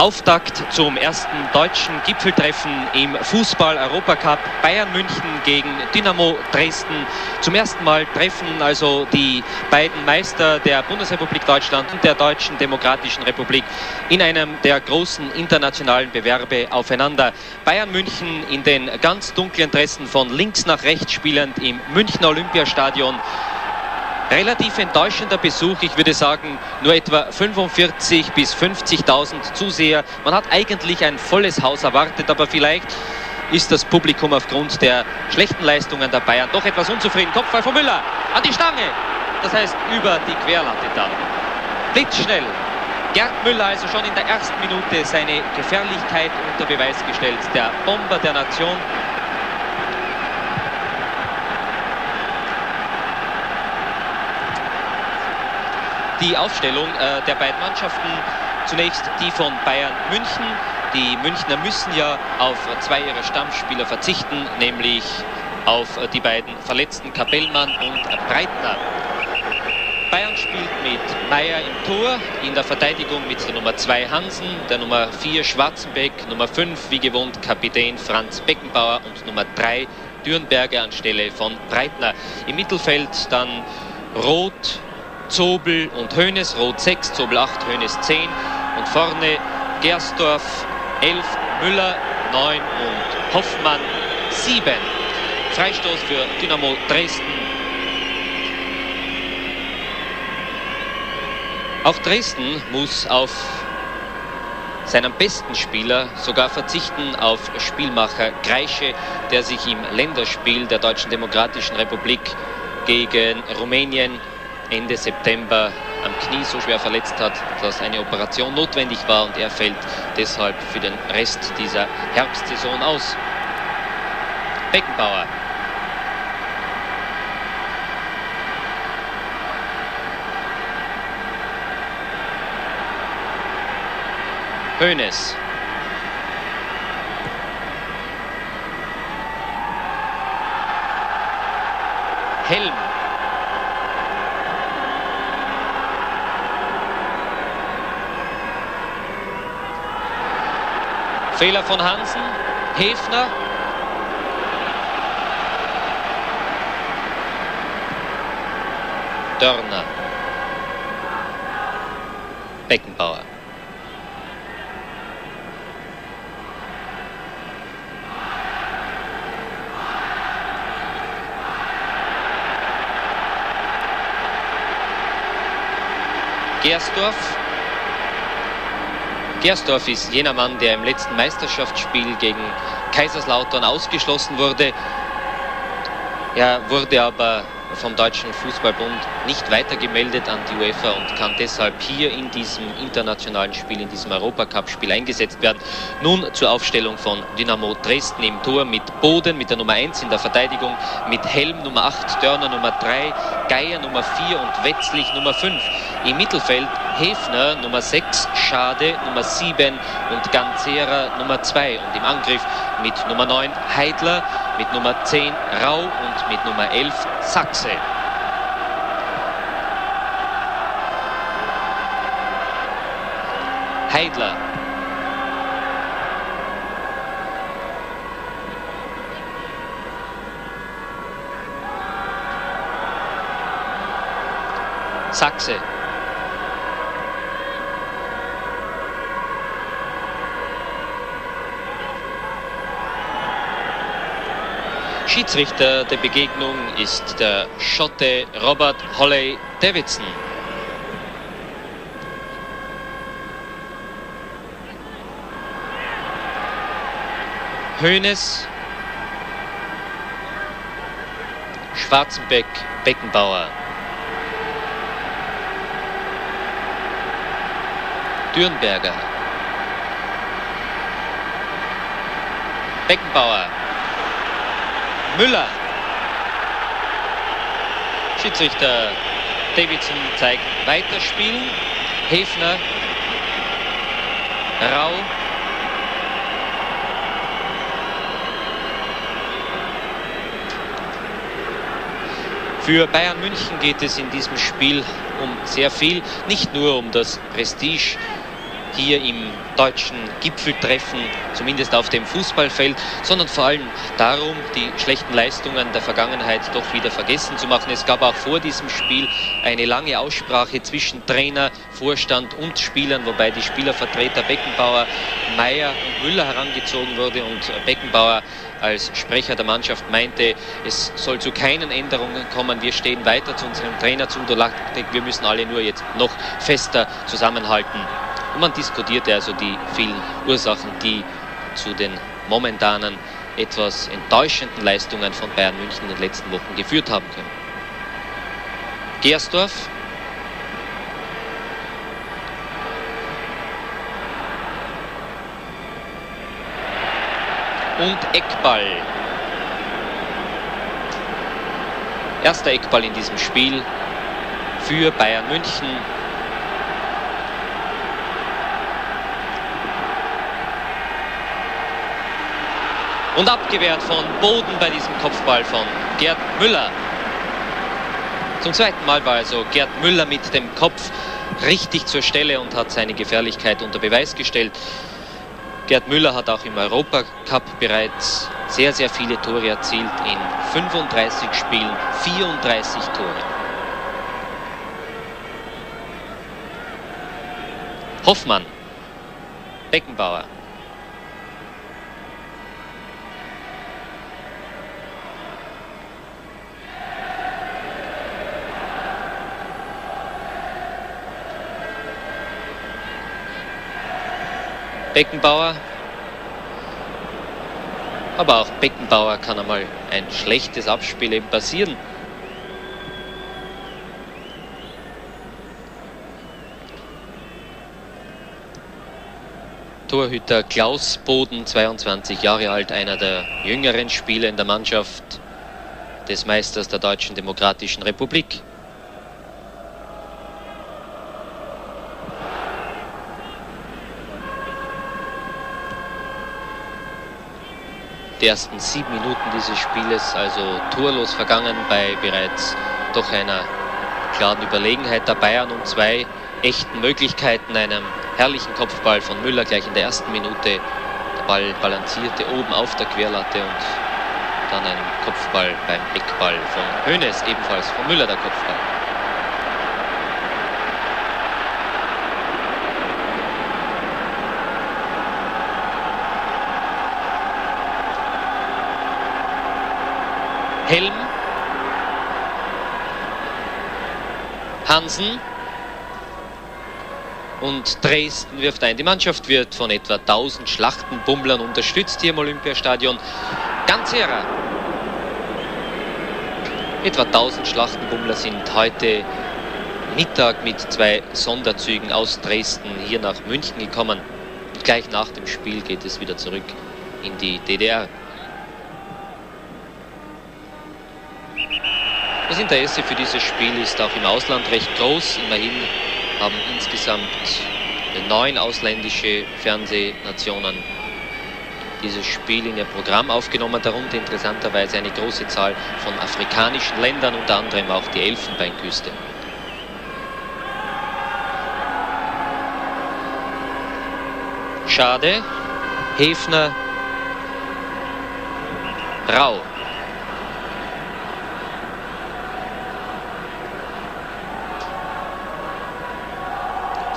Auftakt zum ersten deutschen Gipfeltreffen im Fußball-Europacup Bayern München gegen Dynamo Dresden. Zum ersten Mal treffen also die beiden Meister der Bundesrepublik Deutschland und der Deutschen Demokratischen Republik in einem der großen internationalen Bewerbe aufeinander. Bayern München in den ganz dunklen Dressen von links nach rechts spielend im Münchner Olympiastadion relativ enttäuschender Besuch. Ich würde sagen, nur etwa 45 bis 50.000 Zuseher. Man hat eigentlich ein volles Haus erwartet, aber vielleicht ist das Publikum aufgrund der schlechten Leistungen der Bayern doch etwas unzufrieden. Kopfball von Müller an die Stange. Das heißt über die Querlatte dann. Blitzschnell. Gerd Müller also schon in der ersten Minute seine Gefährlichkeit unter Beweis gestellt. Der Bomber der Nation die Aufstellung äh, der beiden Mannschaften. Zunächst die von Bayern München. Die Münchner müssen ja auf zwei ihrer Stammspieler verzichten, nämlich auf äh, die beiden verletzten Kapellmann und Breitner. Bayern spielt mit Meier im Tor, in der Verteidigung mit der Nummer 2 Hansen, der Nummer 4 Schwarzenbeck, Nummer 5 wie gewohnt Kapitän Franz Beckenbauer und Nummer 3 Dürnberger anstelle von Breitner. Im Mittelfeld dann Roth, Zobel und Hönes, Rot 6, Zobel 8, Hönes 10 und vorne Gersdorf 11, Müller 9 und Hoffmann 7. Freistoß für Dynamo Dresden. Auch Dresden muss auf seinen besten Spieler sogar verzichten auf Spielmacher Kreische, der sich im Länderspiel der Deutschen Demokratischen Republik gegen Rumänien Ende September am Knie so schwer verletzt hat, dass eine Operation notwendig war und er fällt deshalb für den Rest dieser Herbstsaison aus. Beckenbauer. Hoeneß. Helm. Fehler von Hansen. Hefner. Dörner. Beckenbauer. Gersdorf Gersdorf ist jener Mann, der im letzten Meisterschaftsspiel gegen Kaiserslautern ausgeschlossen wurde. Er wurde aber vom Deutschen Fußballbund nicht weitergemeldet an die UEFA und kann deshalb hier in diesem internationalen Spiel, in diesem Europacup-Spiel eingesetzt werden. Nun zur Aufstellung von Dynamo Dresden im Tor mit Boden, mit der Nummer 1 in der Verteidigung, mit Helm Nummer 8, Dörner Nummer 3, Geier Nummer 4 und Wetzlich Nummer 5. Im Mittelfeld Hefner Nummer 6, Schade Nummer 7 und Ganzera Nummer 2. Und im Angriff mit Nummer 9 Heidler, mit Nummer 10 Rau und mit Nummer 11 Sachse. Heidler. Sachse. Schiedsrichter der Begegnung ist der Schotte Robert Holley Davidson. Hönes, Schwarzenbeck, Beckenbauer. Dürnberger. Beckenbauer. Müller. Schiedsrichter Davidson zeigt Weiterspielen. Hefner. Rau. Für Bayern München geht es in diesem Spiel um sehr viel, nicht nur um das Prestige hier im deutschen Gipfeltreffen, zumindest auf dem Fußballfeld, sondern vor allem darum, die schlechten Leistungen der Vergangenheit doch wieder vergessen zu machen. Es gab auch vor diesem Spiel eine lange Aussprache zwischen Trainer, Vorstand und Spielern, wobei die Spielervertreter Beckenbauer, Meier und Müller herangezogen wurde und Beckenbauer als Sprecher der Mannschaft meinte, es soll zu keinen Änderungen kommen. Wir stehen weiter zu unserem Trainer zu Wir müssen alle nur jetzt noch fester zusammenhalten. Und man diskutierte also die vielen Ursachen, die zu den momentanen etwas enttäuschenden Leistungen von Bayern München in den letzten Wochen geführt haben können. Gersdorf und Eckball. Erster Eckball in diesem Spiel für Bayern München. Und abgewehrt von Boden bei diesem Kopfball von Gerd Müller. Zum zweiten Mal war also Gerd Müller mit dem Kopf richtig zur Stelle und hat seine Gefährlichkeit unter Beweis gestellt. Gerd Müller hat auch im Europacup bereits sehr, sehr viele Tore erzielt. In 35 Spielen 34 Tore. Hoffmann, Beckenbauer. Beckenbauer. Aber auch Beckenbauer kann einmal ein schlechtes Abspiel eben passieren. Torhüter Klaus Boden, 22 Jahre alt, einer der jüngeren Spieler in der Mannschaft des Meisters der Deutschen Demokratischen Republik. Die ersten sieben Minuten dieses Spieles also torlos vergangen bei bereits doch einer klaren Überlegenheit der Bayern und zwei echten Möglichkeiten, einem herrlichen Kopfball von Müller gleich in der ersten Minute. Der Ball balancierte oben auf der Querlatte und dann ein Kopfball beim Eckball von Hönes, ebenfalls von Müller der Kopfball. Helm. Hansen. Und Dresden wirft ein. Die Mannschaft wird von etwa 1000 Schlachtenbummlern unterstützt hier im Olympiastadion. Ganzera. Etwa 1000 Schlachtenbummler sind heute Mittag mit zwei Sonderzügen aus Dresden hier nach München gekommen. Gleich nach dem Spiel geht es wieder zurück in die DDR. Das Interesse für dieses Spiel ist auch im Ausland recht groß. Immerhin haben insgesamt neun ausländische Fernsehnationen dieses Spiel in ihr Programm aufgenommen, darunter interessanterweise eine große Zahl von afrikanischen Ländern, unter anderem auch die Elfenbeinküste. Schade. Hefner. Rau.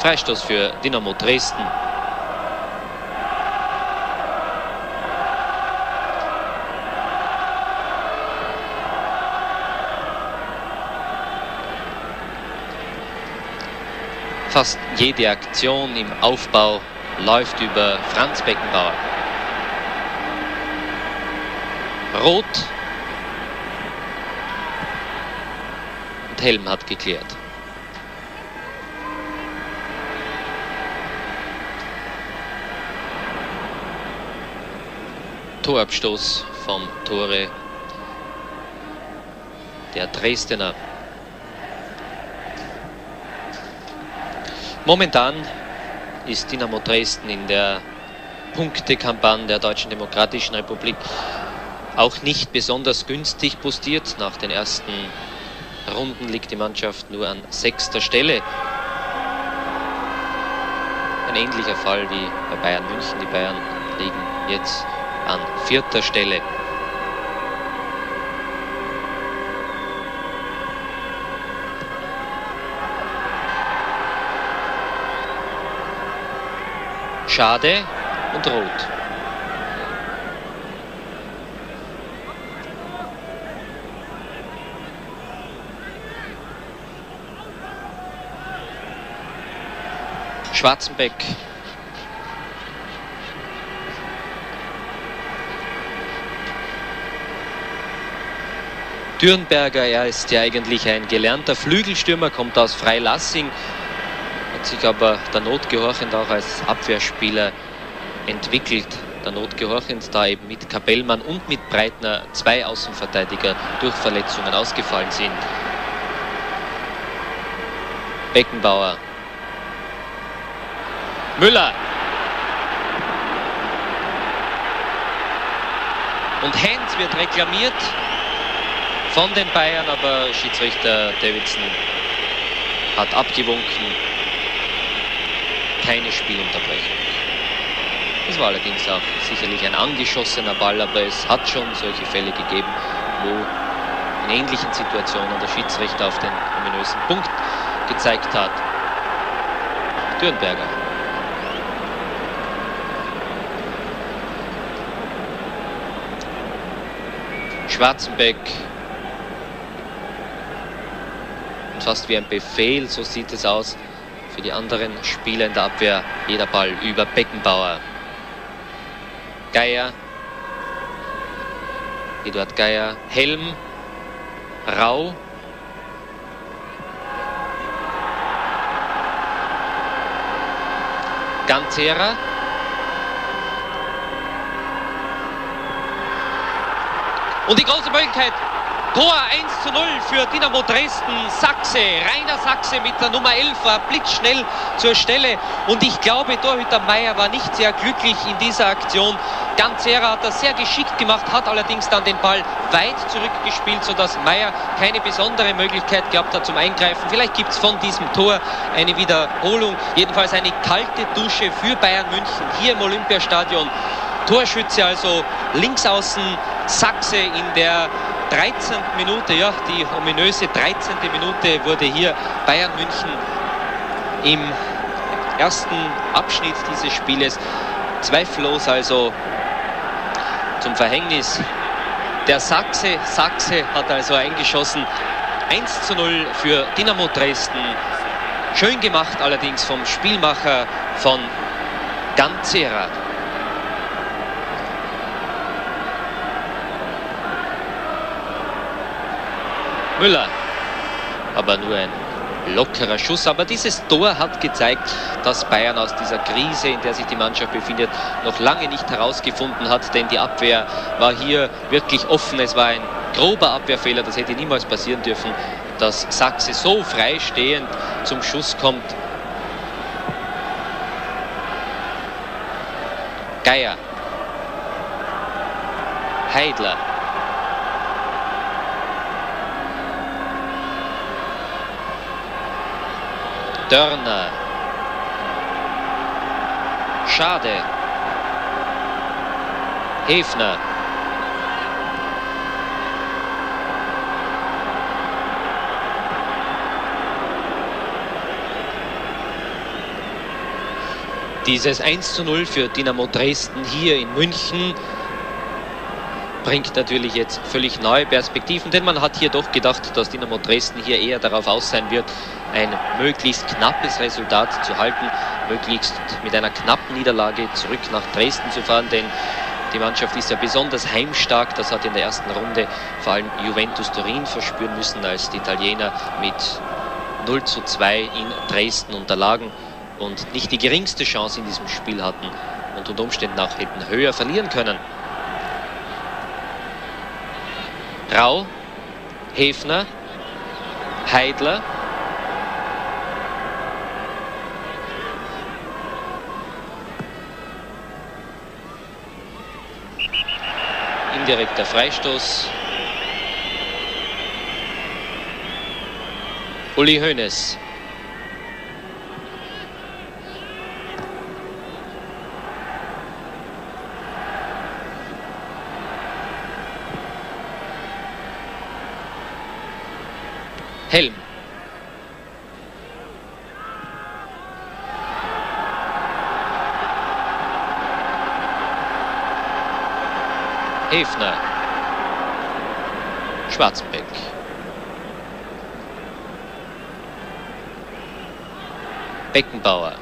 Freistoß für Dynamo Dresden. Fast jede Aktion im Aufbau läuft über Franz Beckenbauer. Rot. Und Helm hat geklärt. Torabstoß vom Tore der Dresdner. Momentan ist Dynamo Dresden in der Punktekampagne der Deutschen Demokratischen Republik auch nicht besonders günstig postiert. Nach den ersten Runden liegt die Mannschaft nur an sechster Stelle. ein ähnlicher Fall wie bei Bayern München. Die Bayern liegen jetzt an vierter Stelle. Schade und rot. Schwarzenbeck. Dürnberger, er ist ja eigentlich ein gelernter Flügelstürmer, kommt aus Freilassing, hat sich aber der Not gehorchend auch als Abwehrspieler entwickelt. Der Not gehorchend, da eben mit Kapellmann und mit Breitner zwei Außenverteidiger durch Verletzungen ausgefallen sind. Beckenbauer Müller. Und Hens wird reklamiert von den Bayern, aber Schiedsrichter Davidson hat abgewunken. Keine Spielunterbrechung. Das war allerdings auch sicherlich ein angeschossener Ball, aber es hat schon solche Fälle gegeben, wo in ähnlichen Situationen der Schiedsrichter auf den ominösen Punkt gezeigt hat. Dürnberger Schwarzenbeck. Fast wie ein Befehl, so sieht es aus für die anderen Spieler in der Abwehr. Jeder Ball über Beckenbauer. Geier. Eduard Geier. Helm. Rau. Ganzera. Und die große Möglichkeit, Tor 1 zu 0 für Dynamo Dresden. Sachse, Rainer Sachse mit der Nummer 11 war blitzschnell zur Stelle. Und ich glaube, Torhüter Meier war nicht sehr glücklich in dieser Aktion. Ganzera hat das sehr geschickt gemacht, hat allerdings dann den Ball weit zurückgespielt, sodass Meier keine besondere Möglichkeit gehabt hat zum Eingreifen. Vielleicht gibt es von diesem Tor eine Wiederholung. Jedenfalls eine kalte Dusche für Bayern München hier im Olympiastadion. Torschütze also links außen Sachse in der 13. Minute, ja, die ominöse 13. Minute wurde hier Bayern München im ersten Abschnitt dieses Spieles zweifellos also zum Verhängnis. Der Sachse, Sachse hat also eingeschossen. 1 zu 0 für Dynamo Dresden. Schön gemacht allerdings vom Spielmacher von Ganzera. Müller. Aber nur ein lockerer Schuss. Aber dieses Tor hat gezeigt, dass Bayern aus dieser Krise, in der sich die Mannschaft befindet, noch lange nicht herausgefunden hat. Denn die Abwehr war hier wirklich offen. Es war ein grober Abwehrfehler. Das hätte niemals passieren dürfen, dass Sachse so freistehend zum Schuss kommt. Geier. Heidler. Dörner. Schade. Hefner. Dieses 1 zu 0 für Dynamo Dresden hier in München bringt natürlich jetzt völlig neue Perspektiven, denn man hat hier doch gedacht, dass Dynamo Dresden hier eher darauf aus sein wird, ein möglichst knappes Resultat zu halten, möglichst mit einer knappen Niederlage zurück nach Dresden zu fahren, denn die Mannschaft ist ja besonders heimstark. Das hat in der ersten Runde vor allem Juventus Turin verspüren müssen, als die Italiener mit 0 zu 2 in Dresden unterlagen und nicht die geringste Chance in diesem Spiel hatten und unter Umständen auch hätten höher verlieren können. Rau, Hefner, Heidler, indirekter Freistoß. Uli Hoeneß. Helm. Hefner. Schwarzenbeck. Beckenbauer.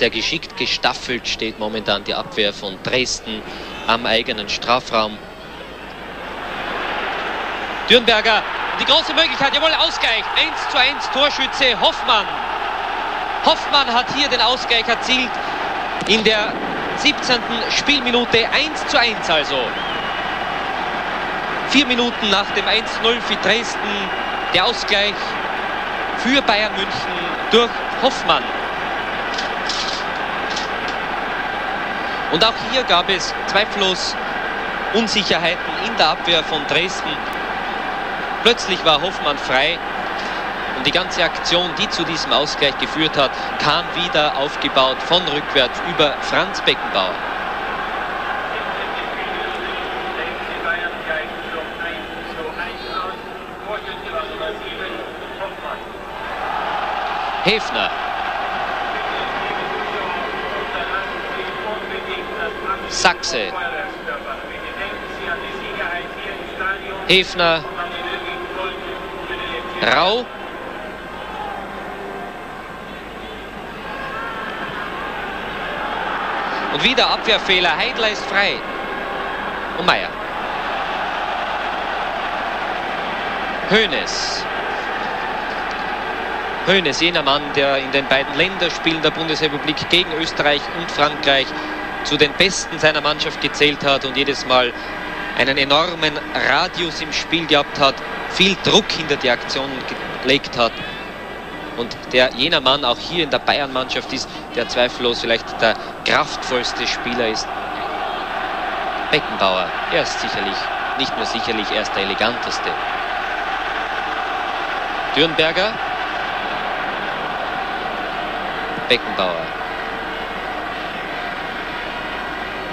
Sehr geschickt gestaffelt steht momentan die Abwehr von Dresden am eigenen Strafraum. Dürnberger, die große Möglichkeit, jawohl, Ausgleich. 1 zu 1 Torschütze Hoffmann. Hoffmann hat hier den Ausgleich erzielt in der 17. Spielminute 1 zu 1 also. Vier Minuten nach dem 1-0 für Dresden der Ausgleich für Bayern München durch Hoffmann. Und auch hier gab es zweifellos Unsicherheiten in der Abwehr von Dresden. Plötzlich war Hoffmann frei und die ganze Aktion, die zu diesem Ausgleich geführt hat, kam wieder aufgebaut von rückwärts über Franz Beckenbauer. Hefner Sachse. Hefner. Rau. Und wieder Abwehrfehler. Heidler ist frei. Und Meier. Hoeneß. Hoeneß, jener Mann, der in den beiden Länderspielen der Bundesrepublik gegen Österreich und Frankreich zu den Besten seiner Mannschaft gezählt hat und jedes Mal einen enormen Radius im Spiel gehabt hat, viel Druck hinter die Aktionen gelegt hat und der jener Mann auch hier in der Bayern-Mannschaft ist, der zweifellos vielleicht der kraftvollste Spieler ist. Beckenbauer, er ist sicherlich, nicht nur sicherlich, er ist der eleganteste. Dürnberger, Beckenbauer.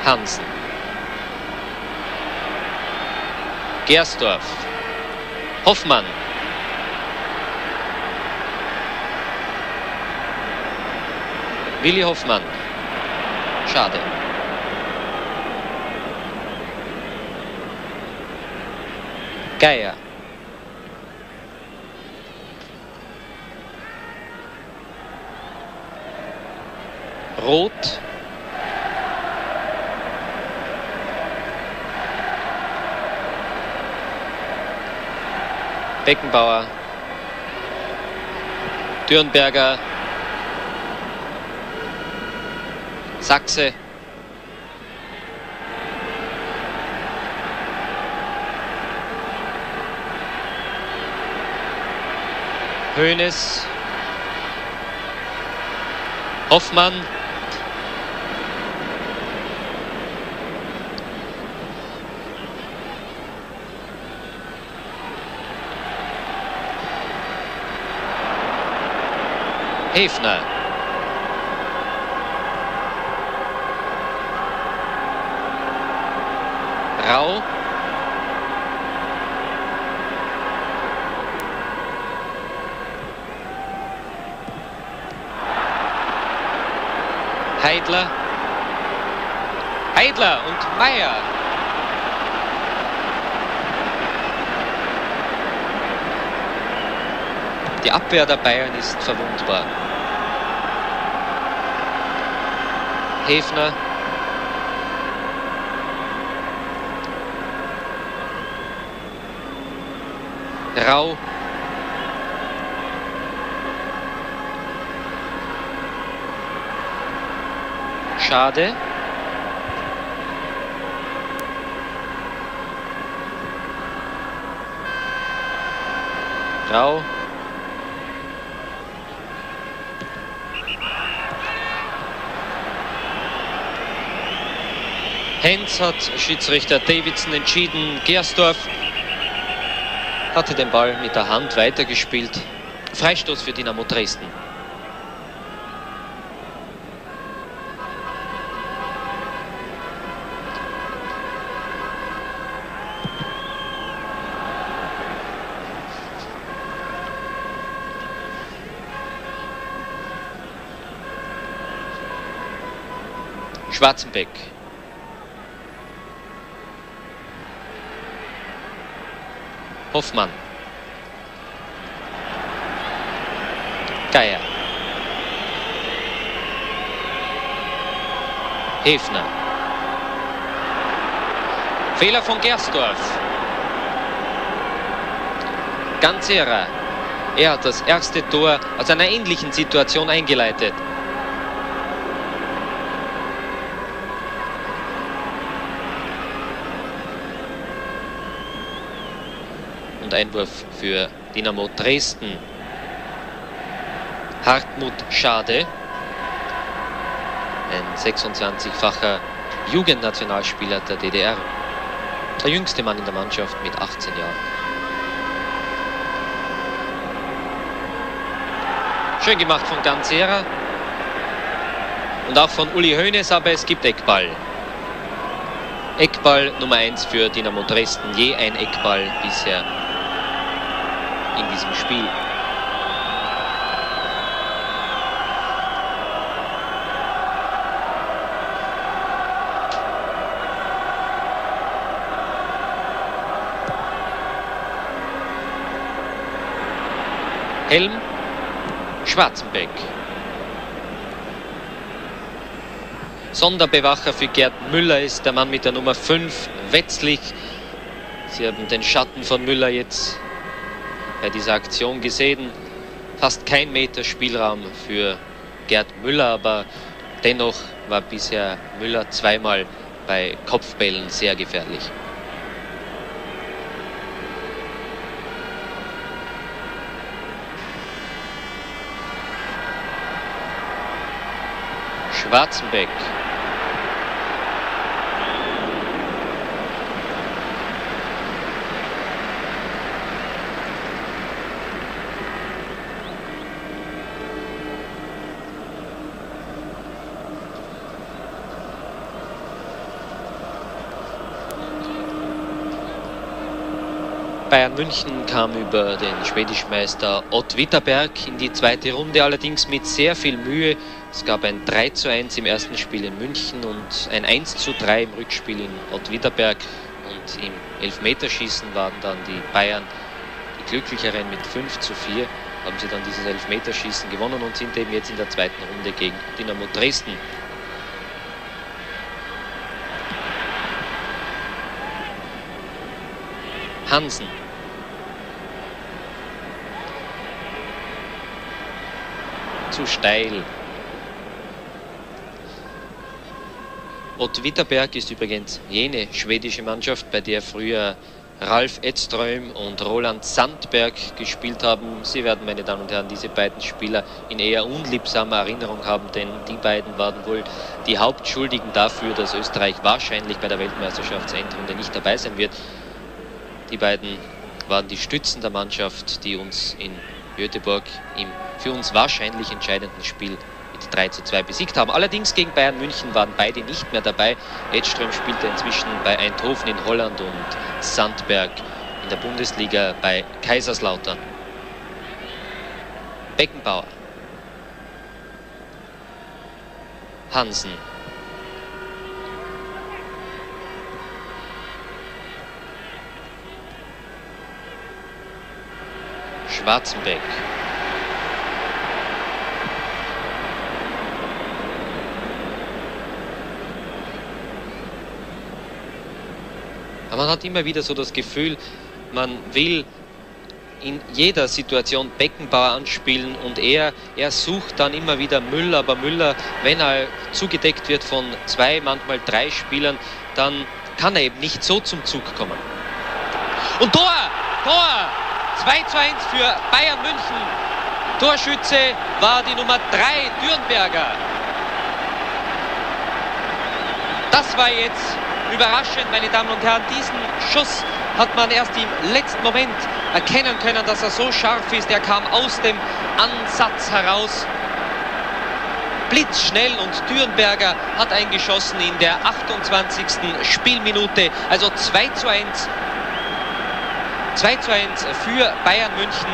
Hansen. Gersdorf. Hoffmann. Willi Hoffmann. Schade. Geier. Rot. Beckenbauer, Dürnberger, Sachse. Hoeneß, Hoffmann, Hefner. Rau. Heidler. Heidler und Meier. Die Abwehr der Bayern ist verwundbar. Hefner. Rau. Schade. Rau. Hens hat Schiedsrichter Davidson entschieden. Gersdorf hatte den Ball mit der Hand weitergespielt. Freistoß für Dynamo Dresden. Schwarzenbeck. Hoffmann. Geier. Hefner. Fehler von Gersdorf. Ganzera. Er hat das erste Tor aus einer ähnlichen Situation eingeleitet. Einwurf für Dynamo Dresden. Hartmut Schade, ein 26-facher Jugendnationalspieler der DDR. Der jüngste Mann in der Mannschaft mit 18 Jahren. Schön gemacht von Ganzera und auch von Uli Hoeneß, aber es gibt Eckball. Eckball Nummer 1 für Dynamo Dresden, je ein Eckball bisher diesem Spiel. Helm Schwarzenbeck. Sonderbewacher für Gerd Müller ist der Mann mit der Nummer 5, Wetzlich. Sie haben den Schatten von Müller jetzt bei dieser Aktion gesehen. Fast kein Meter Spielraum für Gerd Müller, aber dennoch war bisher Müller zweimal bei Kopfbällen sehr gefährlich. Schwarzenbeck Bayern München kam über den schwedischen Meister Ott Witterberg in die zweite Runde, allerdings mit sehr viel Mühe. Es gab ein 3 zu 1 im ersten Spiel in München und ein 1 zu 3 im Rückspiel in Ott Witterberg. Und im Elfmeterschießen waren dann die Bayern die glücklicheren mit 5 zu 4. Haben sie dann dieses Elfmeterschießen gewonnen und sind eben jetzt in der zweiten Runde gegen Dynamo Dresden Hansen. Zu steil. Ott Witterberg ist übrigens jene schwedische Mannschaft, bei der früher Ralf Edström und Roland Sandberg gespielt haben. Sie werden, meine Damen und Herren, diese beiden Spieler in eher unliebsamer Erinnerung haben, denn die beiden waren wohl die Hauptschuldigen dafür, dass Österreich wahrscheinlich bei der Weltmeisterschaftsendrunde nicht dabei sein wird. Die beiden waren die Stützen der Mannschaft, die uns in Göteborg im für uns wahrscheinlich entscheidenden Spiel mit 3 zu 2 besiegt haben. Allerdings gegen Bayern München waren beide nicht mehr dabei. Edström spielte inzwischen bei Eindhoven in Holland und Sandberg in der Bundesliga bei Kaiserslautern. Beckenbauer. Hansen. Schwarzenbeck. Aber man hat immer wieder so das Gefühl, man will in jeder Situation Beckenbauer anspielen und er, er sucht dann immer wieder Müller, aber Müller, wenn er zugedeckt wird von zwei, manchmal drei Spielern, dann kann er eben nicht so zum Zug kommen. Und Tor! Tor! 2 zu 1 für Bayern München. Torschütze war die Nummer 3 Dürnberger. Das war jetzt überraschend, meine Damen und Herren. Diesen Schuss hat man erst im letzten Moment erkennen können, dass er so scharf ist. Er kam aus dem Ansatz heraus. Blitzschnell und Dürnberger hat eingeschossen in der 28. Spielminute. Also 2 zu 1. 2 zu 1 für Bayern München.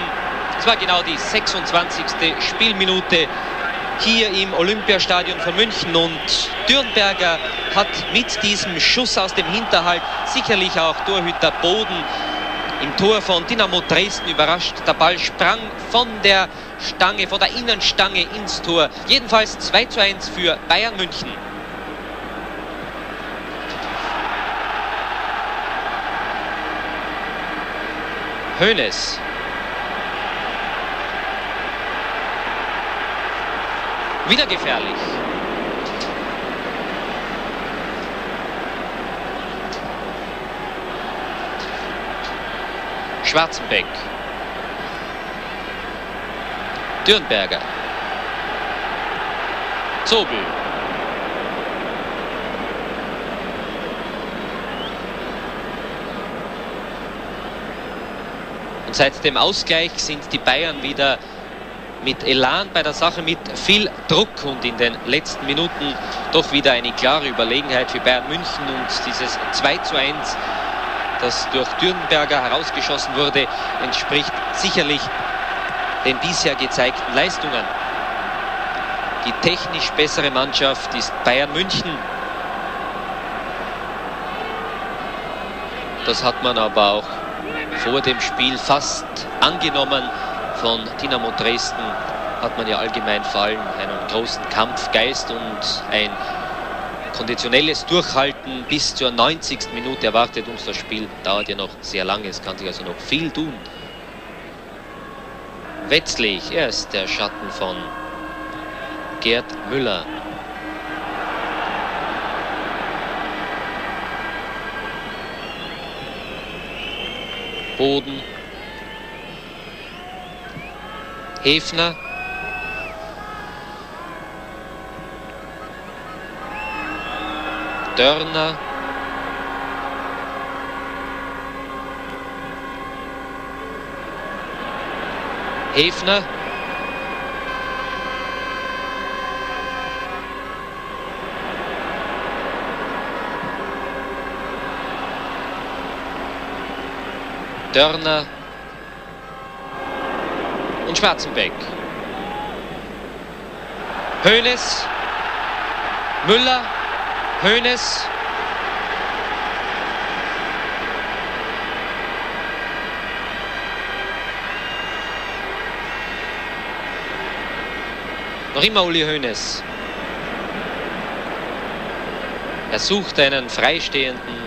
Es war genau die 26. Spielminute hier im Olympiastadion von München und Dürnberger hat mit diesem Schuss aus dem Hinterhalt sicherlich auch Torhüter Boden im Tor von Dynamo Dresden überrascht. Der Ball sprang von der Stange, von der Innenstange ins Tor. Jedenfalls 2 zu 1 für Bayern München. Hoeneß Wieder gefährlich. Schwarzenbeck. Dürnberger. Zobel. Seit dem Ausgleich sind die Bayern wieder mit Elan bei der Sache, mit viel Druck und in den letzten Minuten doch wieder eine klare Überlegenheit für Bayern München und dieses 2 zu 1, das durch Dürnberger herausgeschossen wurde, entspricht sicherlich den bisher gezeigten Leistungen. Die technisch bessere Mannschaft ist Bayern München. Das hat man aber auch vor dem Spiel fast angenommen von Dynamo Dresden hat man ja allgemein vor allem einen großen Kampfgeist und ein konditionelles Durchhalten bis zur 90. Minute erwartet uns das Spiel. Dauert ja noch sehr lange, es kann sich also noch viel tun. Wetzlich, er ist der Schatten von Gerd Müller. Boden Hefner. Dörner. Hefner. Dörner und Schwarzenbeck. Hoeneß, Müller, Hoeneß. Noch immer Uli Hoeneß. Er sucht einen freistehenden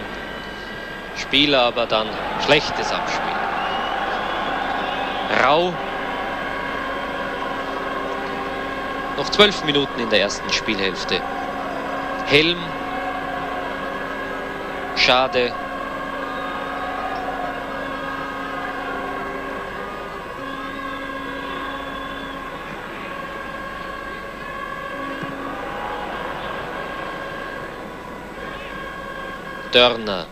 Spieler, aber dann schlechtes Abspiel. Rau Noch zwölf Minuten in der ersten Spielhälfte. Helm. Schade. Dörner.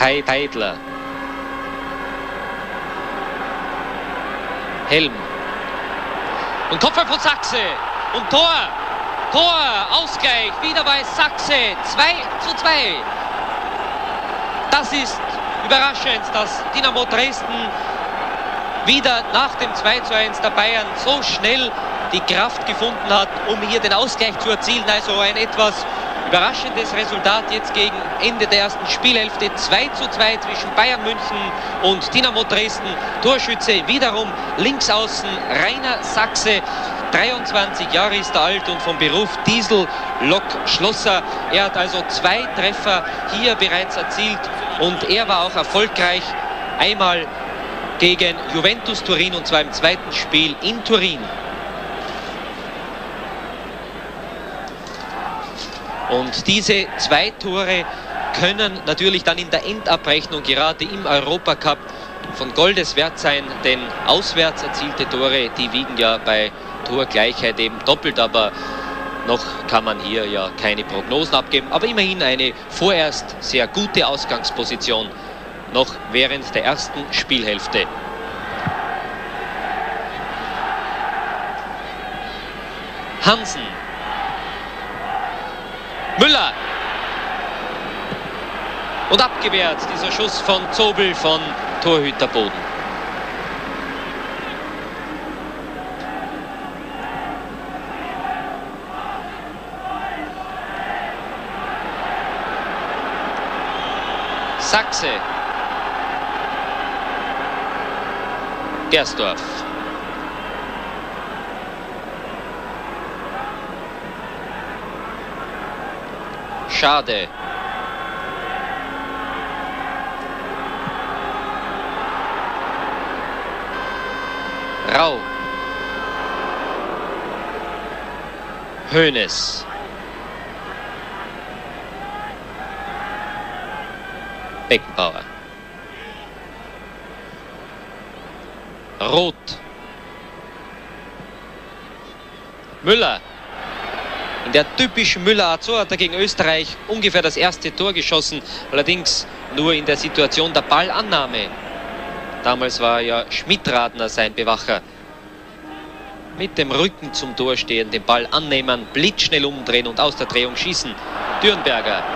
Heidler. Helm. Und Kopfball von Sachse. Und Tor. Tor. Ausgleich. Wieder bei Sachse. 2 zu 2. Das ist überraschend, dass Dynamo Dresden wieder nach dem 2 zu 1 der Bayern so schnell die Kraft gefunden hat, um hier den Ausgleich zu erzielen. Also ein etwas Überraschendes Resultat jetzt gegen Ende der ersten Spielhälfte. 2 zu 2 zwischen Bayern München und Dynamo Dresden. Torschütze wiederum links außen Rainer Sachse. 23 Jahre ist er alt und vom Beruf Diesel Lokschlosser. Er hat also zwei Treffer hier bereits erzielt und er war auch erfolgreich. Einmal gegen Juventus Turin und zwar im zweiten Spiel in Turin. Und diese zwei Tore können natürlich dann in der Endabrechnung gerade im Europacup von Goldes wert sein, denn auswärts erzielte Tore, die wiegen ja bei Torgleichheit eben doppelt, aber noch kann man hier ja keine Prognosen abgeben, aber immerhin eine vorerst sehr gute Ausgangsposition noch während der ersten Spielhälfte. Hansen. Müller. Und abgewehrt dieser Schuss von Zobel von Torhüterboden. Sachse. Gersdorf. Schade. Rau. Hoeneß. Beckenbauer. Rot. Müller. Der typischen Müller-Art, so hat er gegen Österreich ungefähr das erste Tor geschossen, allerdings nur in der Situation der Ballannahme. Damals war ja Schmidtradner sein Bewacher. Mit dem Rücken zum Tor stehen, den Ball annehmen, blitzschnell umdrehen und aus der Drehung schießen. Dürnberger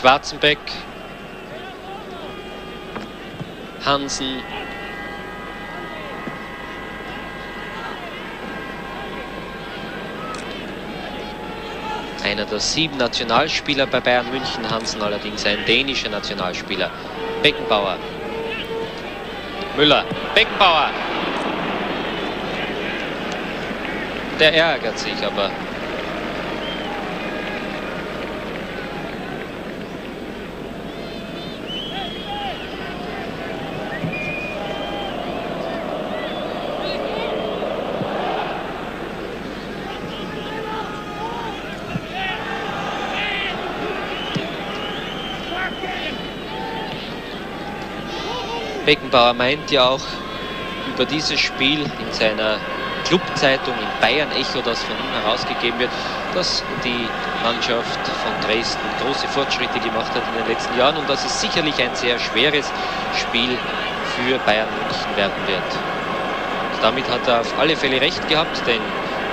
Schwarzenbeck, Hansen, einer der sieben Nationalspieler bei Bayern München, Hansen allerdings ein dänischer Nationalspieler. Beckenbauer, Müller, Beckenbauer. Der ärgert sich, aber Beckenbauer meint ja auch über dieses Spiel in seiner Clubzeitung in Bayern Echo, das von ihm herausgegeben wird, dass die Mannschaft von Dresden große Fortschritte gemacht hat in den letzten Jahren und dass es sicherlich ein sehr schweres Spiel für Bayern München werden wird. Und damit hat er auf alle Fälle recht gehabt, denn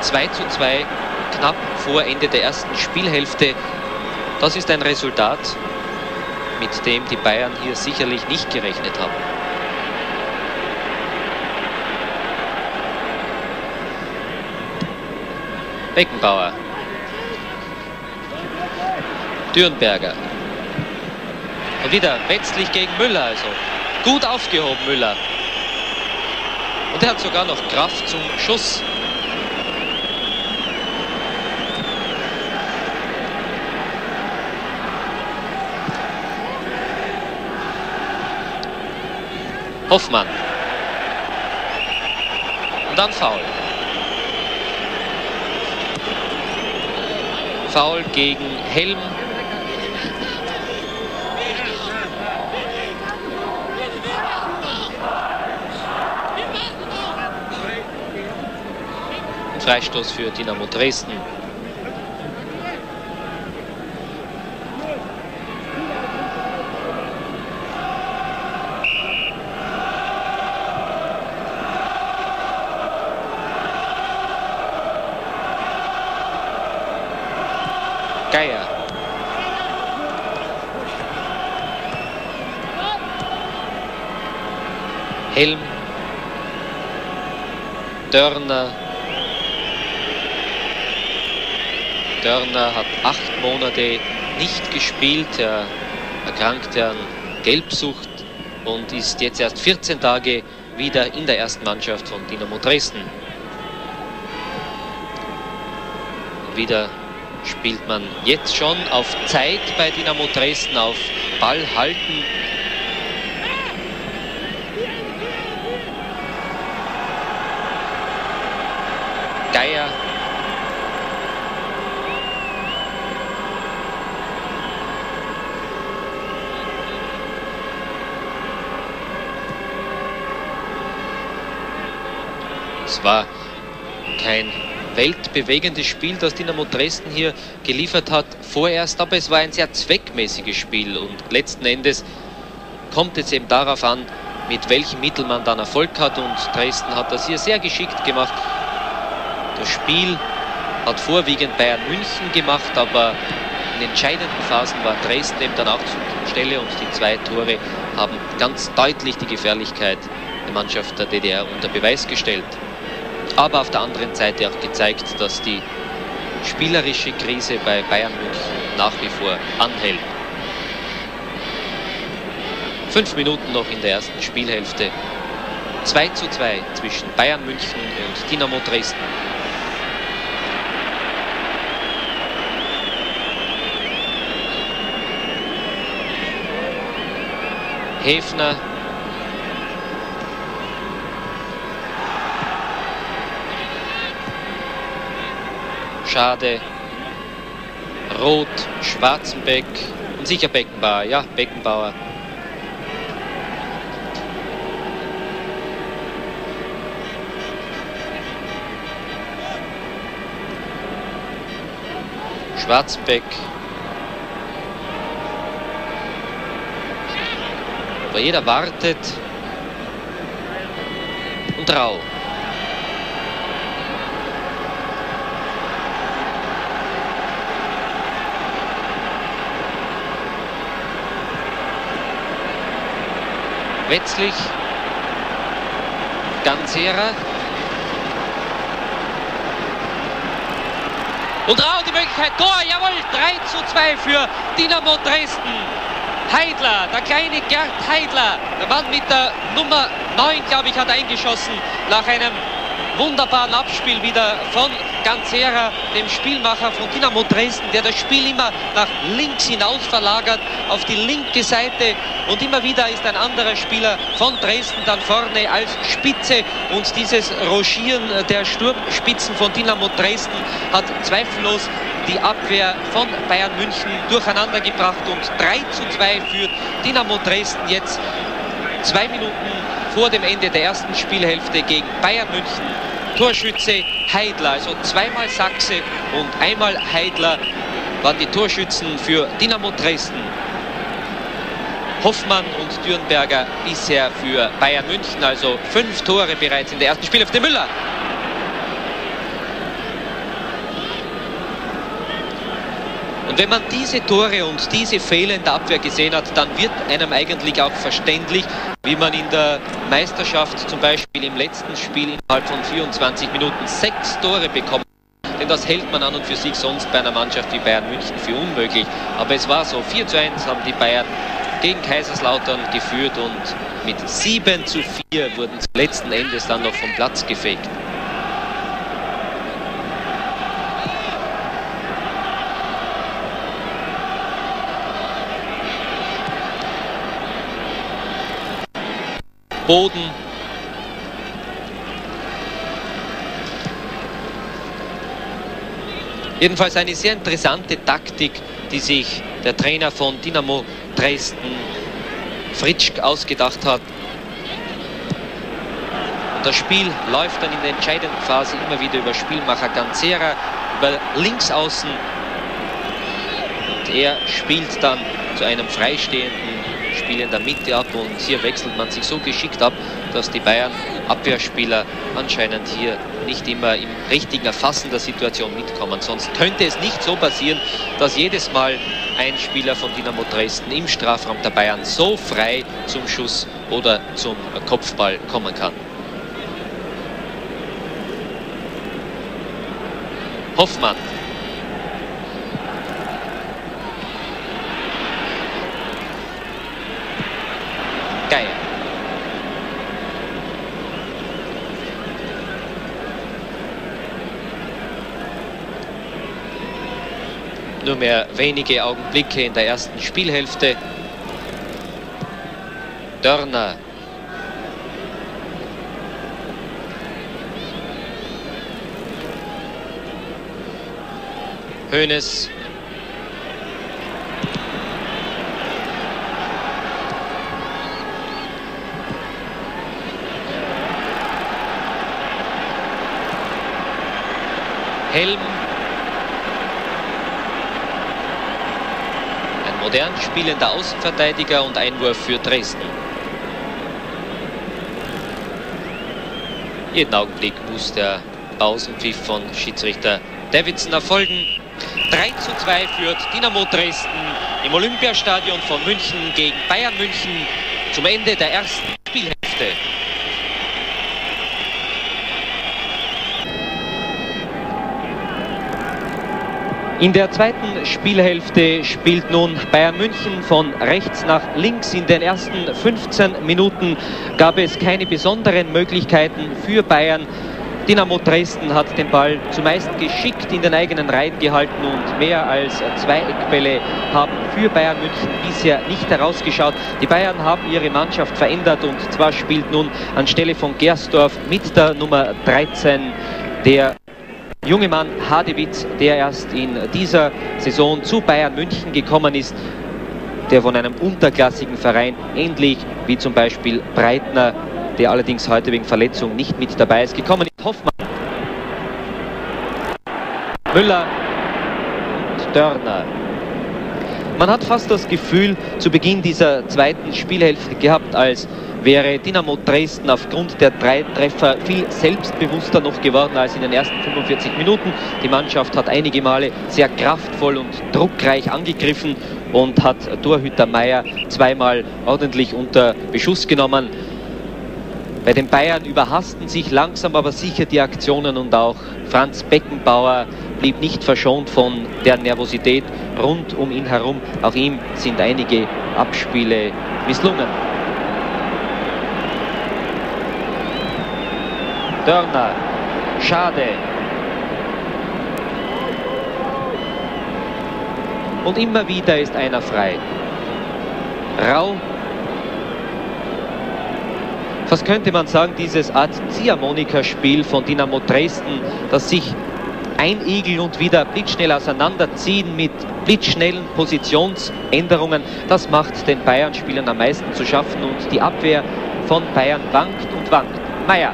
2 zu 2 knapp vor Ende der ersten Spielhälfte, das ist ein Resultat, mit dem die Bayern hier sicherlich nicht gerechnet haben. Beckenbauer. Dürnberger. Und wieder Wetzlich gegen Müller. Also gut aufgehoben Müller. Und er hat sogar noch Kraft zum Schuss. Hoffmann. Und dann Foul. Foul gegen Helm. Freistoß für Dynamo Dresden. Geier. Helm. Dörner. Dörner hat acht Monate nicht gespielt. Er erkrankte an Gelbsucht und ist jetzt erst 14 Tage wieder in der ersten Mannschaft von Dynamo Dresden. Wieder spielt man jetzt schon auf Zeit bei Dynamo Dresden, auf Ball halten. Geier Es war kein weltbewegendes Spiel, das Dynamo Dresden hier geliefert hat vorerst, aber es war ein sehr zweckmäßiges Spiel und letzten Endes kommt es eben darauf an, mit welchen Mitteln man dann Erfolg hat. Und Dresden hat das hier sehr geschickt gemacht. Das Spiel hat vorwiegend Bayern München gemacht, aber in entscheidenden Phasen war Dresden eben dann auch zur Stelle und die zwei Tore haben ganz deutlich die Gefährlichkeit der Mannschaft der DDR unter Beweis gestellt aber auf der anderen Seite auch gezeigt, dass die spielerische Krise bei Bayern München nach wie vor anhält. Fünf Minuten noch in der ersten Spielhälfte. 2 zu 2 zwischen Bayern München und Dynamo Dresden. Häfner Schade, Rot, Schwarzenbeck und sicher Beckenbauer. Ja, Beckenbauer. Schwarzenbeck. Aber jeder wartet. Und Rau. Wetzlich, Ganzera. Und Rau die Möglichkeit, Tor, jawohl, 3 zu 2 für Dynamo Dresden. Heidler, der kleine Gerd Heidler, der Mann mit der Nummer 9, glaube ich, hat eingeschossen nach einem wunderbaren Abspiel wieder von Ganzera, dem Spielmacher von Dynamo Dresden, der das Spiel immer nach links hinaus verlagert, auf die linke Seite. Und immer wieder ist ein anderer Spieler von Dresden dann vorne als Spitze. Und dieses Rochieren der Sturmspitzen von Dynamo Dresden hat zweifellos die Abwehr von Bayern München durcheinander gebracht. Und 3 zu 2 für Dynamo Dresden jetzt zwei Minuten vor dem Ende der ersten Spielhälfte gegen Bayern München Torschütze Heidler, also zweimal Sachse und einmal Heidler waren die Torschützen für Dynamo Dresden. Hoffmann und Dürnberger bisher für Bayern München, also fünf Tore bereits in der ersten Spielhälfte. Müller Und wenn man diese Tore und diese der Abwehr gesehen hat, dann wird einem eigentlich auch verständlich, wie man in der Meisterschaft zum Beispiel im letzten Spiel innerhalb von 24 Minuten sechs Tore bekommt. Denn das hält man an und für sich sonst bei einer Mannschaft wie Bayern München für unmöglich. Aber es war so, 4 zu 1 haben die Bayern gegen Kaiserslautern geführt und mit 7 zu 4 wurden sie letzten Endes dann noch vom Platz gefegt. Boden. Jedenfalls eine sehr interessante Taktik, die sich der Trainer von Dynamo Dresden, Fritschk, ausgedacht hat. Und das Spiel läuft dann in der entscheidenden Phase immer wieder über Spielmacher Ganzera, über Linksaußen. Und er spielt dann zu einem freistehenden Spiel in der Mitte ab und hier wechselt man sich so geschickt ab, dass die Bayern Abwehrspieler anscheinend hier nicht immer im richtigen Erfassen der Situation mitkommen. Sonst könnte es nicht so passieren, dass jedes Mal ein Spieler von Dynamo Dresden im Strafraum der Bayern so frei zum Schuss oder zum Kopfball kommen kann. Hoffmann nur mehr wenige Augenblicke in der ersten Spielhälfte. Dörner. Hönes. Helm modern spielender Außenverteidiger und Einwurf für Dresden. Jeden Augenblick muss der Pausenpfiff von Schiedsrichter Davidson erfolgen. 3 zu 2 führt Dynamo Dresden im Olympiastadion von München gegen Bayern München zum Ende der ersten Spielhälfte. In der zweiten Spielhälfte spielt nun Bayern München von rechts nach links. In den ersten 15 Minuten gab es keine besonderen Möglichkeiten für Bayern. Dynamo Dresden hat den Ball zumeist geschickt in den eigenen Reihen gehalten und mehr als zwei Eckbälle haben für Bayern München bisher nicht herausgeschaut. Die Bayern haben ihre Mannschaft verändert und zwar spielt nun anstelle von Gersdorf mit der Nummer 13 der junge Mann Hadewitz, der erst in dieser Saison zu Bayern München gekommen ist, der von einem unterklassigen Verein ähnlich wie zum Beispiel Breitner, der allerdings heute wegen Verletzung nicht mit dabei ist, gekommen ist. Hoffmann, Müller und Dörner. Man hat fast das Gefühl zu Beginn dieser zweiten Spielhälfte gehabt, als wäre Dynamo Dresden aufgrund der drei Treffer viel selbstbewusster noch geworden als in den ersten 45 Minuten. Die Mannschaft hat einige Male sehr kraftvoll und druckreich angegriffen und hat Torhüter Meier zweimal ordentlich unter Beschuss genommen. Bei den Bayern überhasten sich langsam aber sicher die Aktionen und auch Franz Beckenbauer blieb nicht verschont von der Nervosität rund um ihn herum. Auch ihm sind einige Abspiele misslungen. Dörner. Schade. Und immer wieder ist einer frei. Rau. Was könnte man sagen, dieses Art Ziehharmonika-Spiel von Dynamo Dresden, das sich einigeln und wieder blitzschnell auseinanderziehen mit blitzschnellen Positionsänderungen, das macht den Bayern-Spielern am meisten zu schaffen und die Abwehr von Bayern wankt und wankt. Meier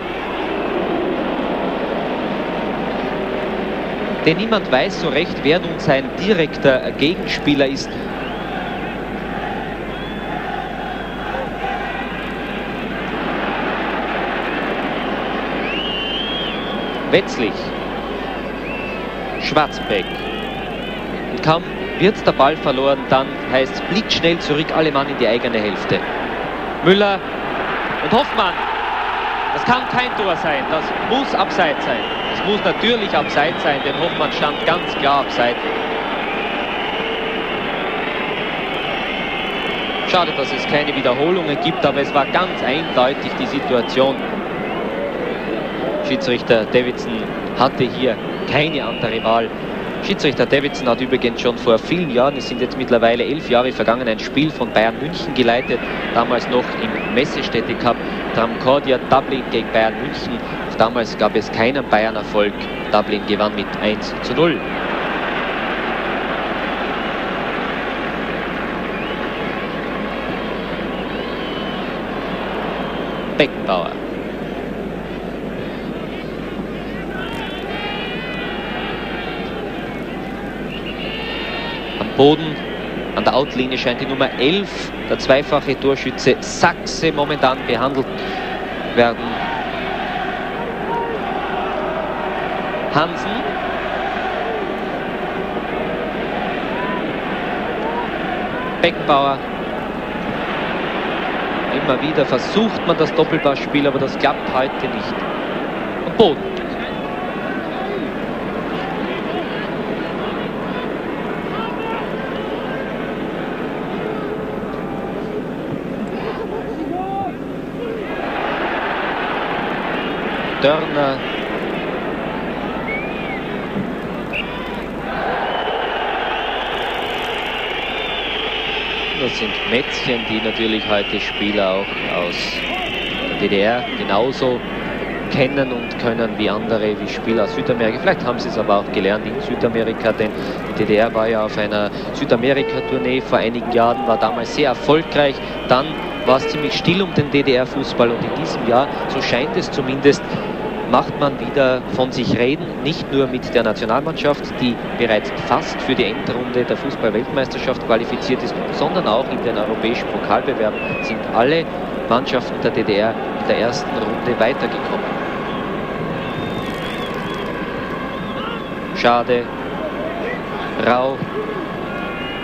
denn niemand weiß so recht, wer nun sein direkter Gegenspieler ist. Wetzlich, Schwarzbeck. Und kaum wird der Ball verloren, dann heißt es blitzschnell zurück, alle Mann in die eigene Hälfte. Müller und Hoffmann. Das kann kein Tor sein, das muss abseits sein. Muss natürlich abseits sein, denn Hoffmann stand ganz klar abseits. Schade, dass es keine Wiederholungen gibt, aber es war ganz eindeutig die Situation. Schiedsrichter Davidson hatte hier keine andere Wahl. Schiedsrichter Davidson hat übrigens schon vor vielen Jahren, es sind jetzt mittlerweile elf Jahre vergangen, ein Spiel von Bayern München geleitet, damals noch im Messestädte Cup, Tramcordia Dublin gegen Bayern München. Damals gab es keinen Bayern-Erfolg. Dublin gewann mit 1 zu 0. Beckenbauer. Am Boden, an der Outlinie scheint die Nummer 11, der zweifache Torschütze Sachse, momentan behandelt werden. Hansen. Beckenbauer. Immer wieder versucht man das Doppelpassspiel, aber das klappt heute nicht. Und Boden. Dörner Das sind Mätzchen, die natürlich heute Spieler auch aus der DDR genauso kennen und können wie andere, wie Spieler aus Südamerika. Vielleicht haben sie es aber auch gelernt in Südamerika, denn die DDR war ja auf einer Südamerika-Tournee vor einigen Jahren, war damals sehr erfolgreich. Dann war es ziemlich still um den DDR-Fußball und in diesem Jahr, so scheint es zumindest, macht man wieder von sich reden, nicht nur mit der Nationalmannschaft, die bereits fast für die Endrunde der Fußball-Weltmeisterschaft qualifiziert ist, sondern auch in den europäischen Pokalbewerben sind alle Mannschaften der DDR in der ersten Runde weitergekommen. Schade, rau.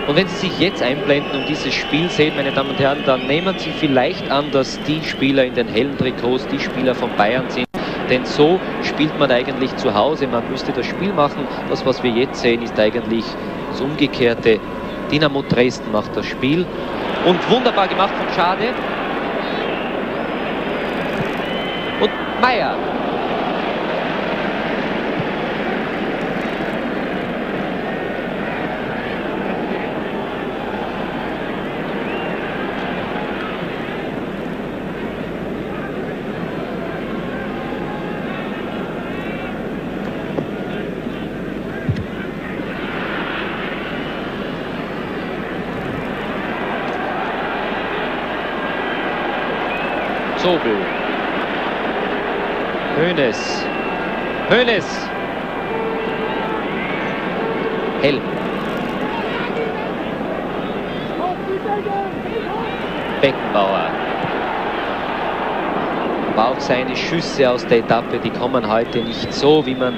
Und wenn Sie sich jetzt einblenden und dieses Spiel sehen, meine Damen und Herren, dann nehmen Sie vielleicht an, dass die Spieler in den hellen Trikots die Spieler von Bayern sind, denn so spielt man eigentlich zu Hause. Man müsste das Spiel machen. Das, was wir jetzt sehen, ist eigentlich das Umgekehrte. Dynamo Dresden macht das Spiel. Und wunderbar gemacht von Schade. Und Meier Sobel. Hönes. Hönes. Helm. Beckenbauer. Aber auch seine Schüsse aus der Etappe, die kommen heute nicht so, wie man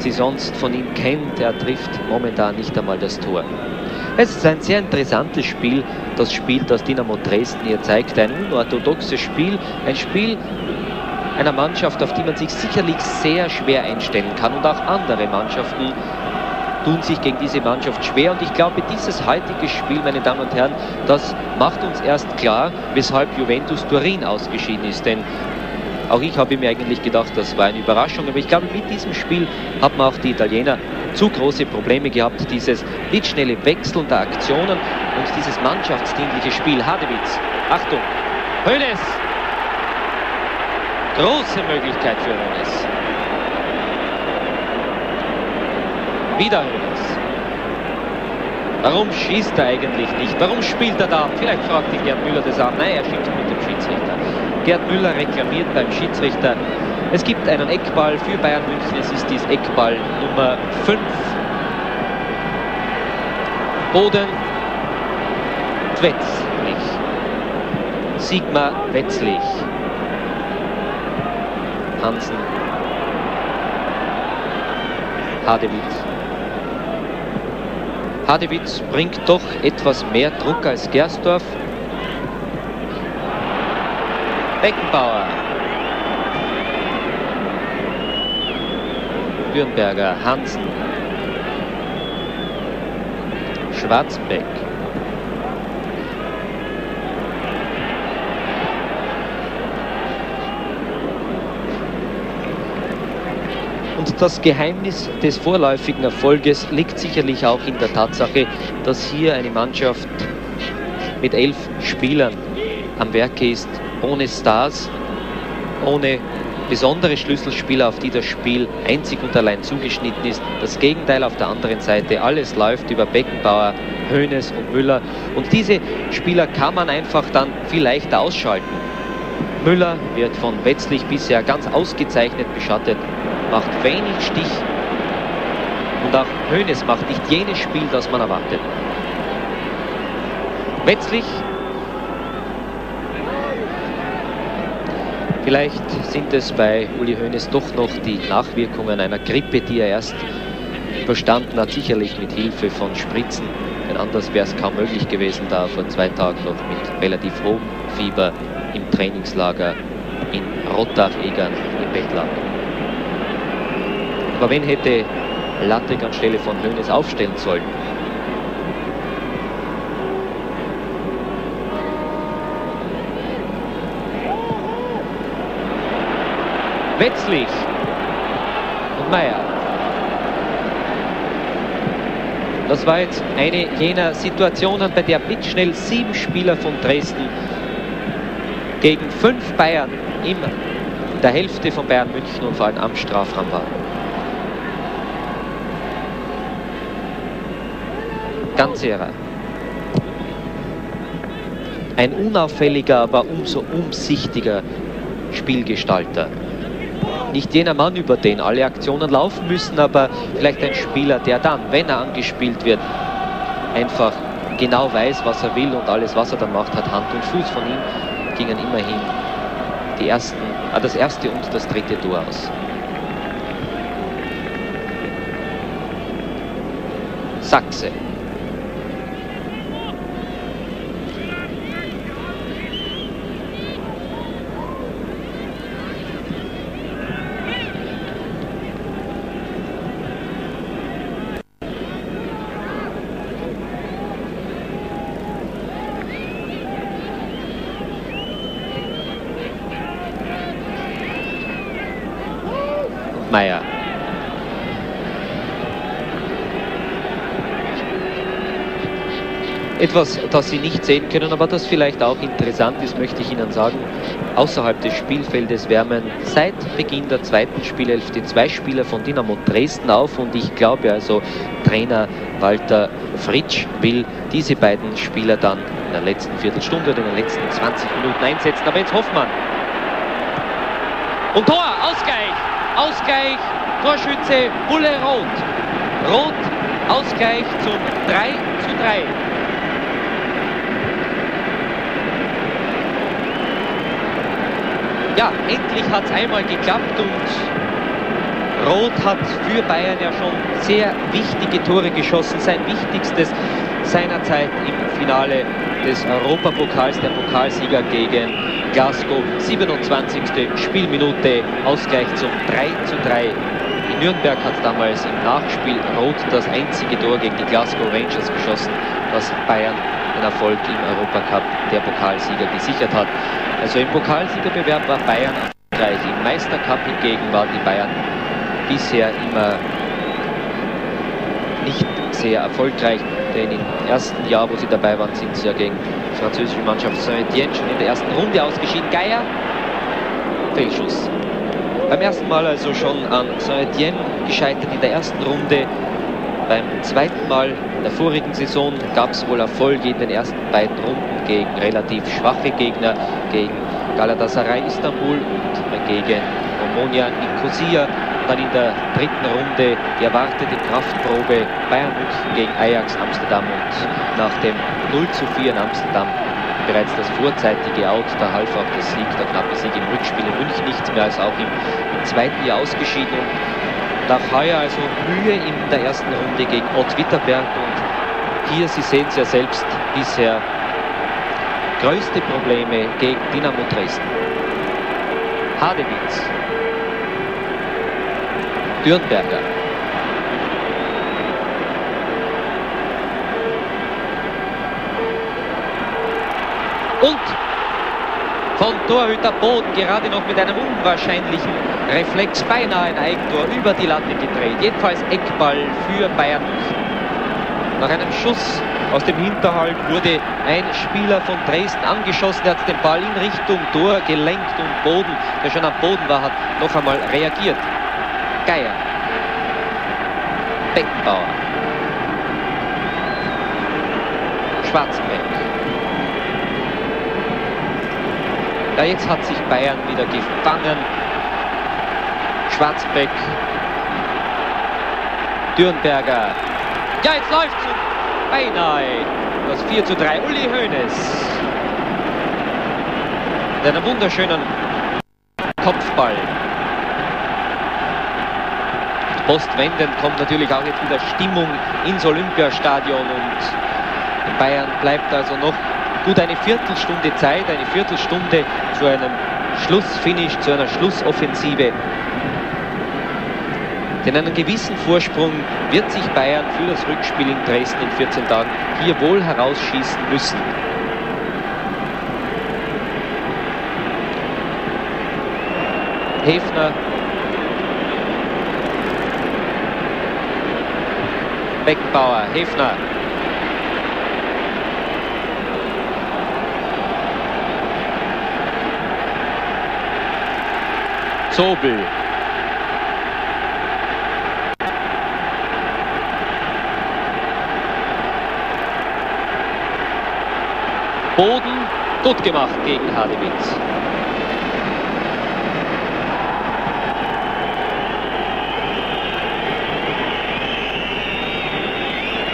sie sonst von ihm kennt. Er trifft momentan nicht einmal das Tor. Es ist ein sehr interessantes Spiel, das Spiel, das Dynamo Dresden hier zeigt. Ein unorthodoxes Spiel, ein Spiel einer Mannschaft, auf die man sich sicherlich sehr schwer einstellen kann. Und auch andere Mannschaften tun sich gegen diese Mannschaft schwer. Und ich glaube, dieses heutige Spiel, meine Damen und Herren, das macht uns erst klar, weshalb Juventus Turin ausgeschieden ist. Denn auch ich habe mir eigentlich gedacht, das war eine Überraschung. Aber ich glaube, mit diesem Spiel haben auch die Italiener zu große Probleme gehabt. Dieses blitzschnelle Wechseln der Aktionen und dieses mannschaftsdienliche Spiel. Hadewitz, Achtung, Hönes. Große Möglichkeit für Hönes. Wieder Hönes. Warum schießt er eigentlich nicht? Warum spielt er da? Vielleicht fragt sich Gerd Müller das auch. Nein, er schießt mit dem Schiedsrichter. Gerd Müller reklamiert beim Schiedsrichter. Es gibt einen Eckball für Bayern München. Es ist dies Eckball Nummer 5. Boden Wetzlich. Sigmar Wetzlich. Hansen. Hadewitz. Hadewitz bringt doch etwas mehr Druck als Gersdorf. Beckenbauer. Dürnberger, Hansen. Schwarzbeck. Und das Geheimnis des vorläufigen Erfolges liegt sicherlich auch in der Tatsache, dass hier eine Mannschaft mit elf Spielern am Werke ist, ohne Stars, ohne besondere Schlüsselspieler, auf die das Spiel einzig und allein zugeschnitten ist. Das Gegenteil auf der anderen Seite, alles läuft über Beckenbauer, Hoeneß und Müller. Und diese Spieler kann man einfach dann viel leichter ausschalten. Müller wird von Wetzlich bisher ganz ausgezeichnet beschattet, macht wenig Stich und auch Hoeneß macht nicht jenes Spiel, das man erwartet. Wetzlich Vielleicht sind es bei Uli Hoeneß doch noch die Nachwirkungen einer Grippe, die er erst überstanden hat, sicherlich mit Hilfe von Spritzen. Denn anders wäre es kaum möglich gewesen, da vor zwei Tagen noch mit relativ hohem Fieber im Trainingslager in Rottach-Egern im Bett lag. Aber wen hätte Lattek anstelle von Hoeneß aufstellen sollen? Wetzlich und Meier. Das war jetzt eine jener Situationen, bei der blitzschnell sieben Spieler von Dresden gegen fünf Bayern in der Hälfte von Bayern München und vor allem am Strafraum waren. Ganz ihrer. Ein unauffälliger, aber umso umsichtiger Spielgestalter. Nicht jener Mann, über den alle Aktionen laufen müssen, aber vielleicht ein Spieler, der dann, wenn er angespielt wird, einfach genau weiß, was er will und alles, was er dann macht, hat Hand und Fuß. Von ihm gingen immerhin die ersten, ah, das erste und das dritte Tor aus. Sachse. Meier. Etwas, das Sie nicht sehen können, aber das vielleicht auch interessant ist, möchte ich Ihnen sagen. Außerhalb des Spielfeldes wärmen seit Beginn der zweiten Spielhälfte zwei Spieler von Dynamo Dresden auf und ich glaube also, Trainer Walter Fritsch will diese beiden Spieler dann in der letzten Viertelstunde oder in den letzten 20 Minuten einsetzen. Aber jetzt Hoffmann. Und Tor, Ausgleich! Ausgleich, Torschütze Bulle Rot. Rot, Ausgleich zum 3 zu 3. Ja, endlich hat es einmal geklappt und Rot hat für Bayern ja schon sehr wichtige Tore geschossen. Sein wichtigstes seinerzeit im Finale des Europapokals, der Pokalsieger gegen Glasgow. 27. Spielminute, Ausgleich zum 3 zu 3. In Nürnberg hat damals im Nachspiel Roth das einzige Tor gegen die Glasgow Rangers geschossen, was Bayern den Erfolg im Europacup der Pokalsieger gesichert hat. Also im Pokalsiegerbewerb war Bayern erfolgreich. Im Meistercup hingegen waren die Bayern bisher immer nicht sehr erfolgreich, denn im ersten Jahr, wo sie dabei waren, sind sie ja gegen die französische Mannschaft Saint-Étienne schon in der ersten Runde ausgeschieden. Geier, Fehlschuss. Beim ersten Mal also schon an Saint-Étienne gescheitert in der ersten Runde. Beim zweiten Mal in der vorigen Saison gab es wohl Erfolge in den ersten beiden Runden gegen relativ schwache Gegner, gegen Galatasaray Istanbul und gegen Omonia Nicosia. Dann in der dritten Runde die erwartete Kraftprobe Bayern München gegen Ajax Amsterdam und nach dem 0 zu 4 in Amsterdam bereits das vorzeitige Out, da half auch der Sieg, der knappe Sieg im Rückspiel in München nichts mehr als auch im, im zweiten Jahr ausgeschieden. Und nach heuer also Mühe in der ersten Runde gegen Ott Witterberg und hier, Sie sehen es ja selbst, bisher größte Probleme gegen Dynamo Dresden. Hadewitz Dürnberger. Und von Torhüter Boden gerade noch mit einem unwahrscheinlichen Reflex beinahe ein Eigentor über die Latte gedreht. Jedenfalls Eckball für Bayern Nach einem Schuss aus dem Hinterhalt wurde ein Spieler von Dresden angeschossen. Er hat den Ball in Richtung Tor gelenkt und Boden, der schon am Boden war, hat noch einmal reagiert. Geier. Beckenbauer. Schwarzenbeck. Ja, jetzt hat sich Bayern wieder gefangen. Schwarzenbeck. Dürnberger. Ja, jetzt läuft es beinahe. Das 4 zu 3. Uli Hoeneß. Mit einem wunderschönen Kopfball. Postwendend kommt natürlich auch jetzt wieder Stimmung ins Olympiastadion und in Bayern bleibt also noch gut eine Viertelstunde Zeit, eine Viertelstunde zu einem Schlussfinish, zu einer Schlussoffensive. Denn einen gewissen Vorsprung wird sich Bayern für das Rückspiel in Dresden in 14 Tagen hier wohl herausschießen müssen. Hefner Beckenbauer, Hefner. Zobel. Boden, gut gemacht gegen Hadewitz.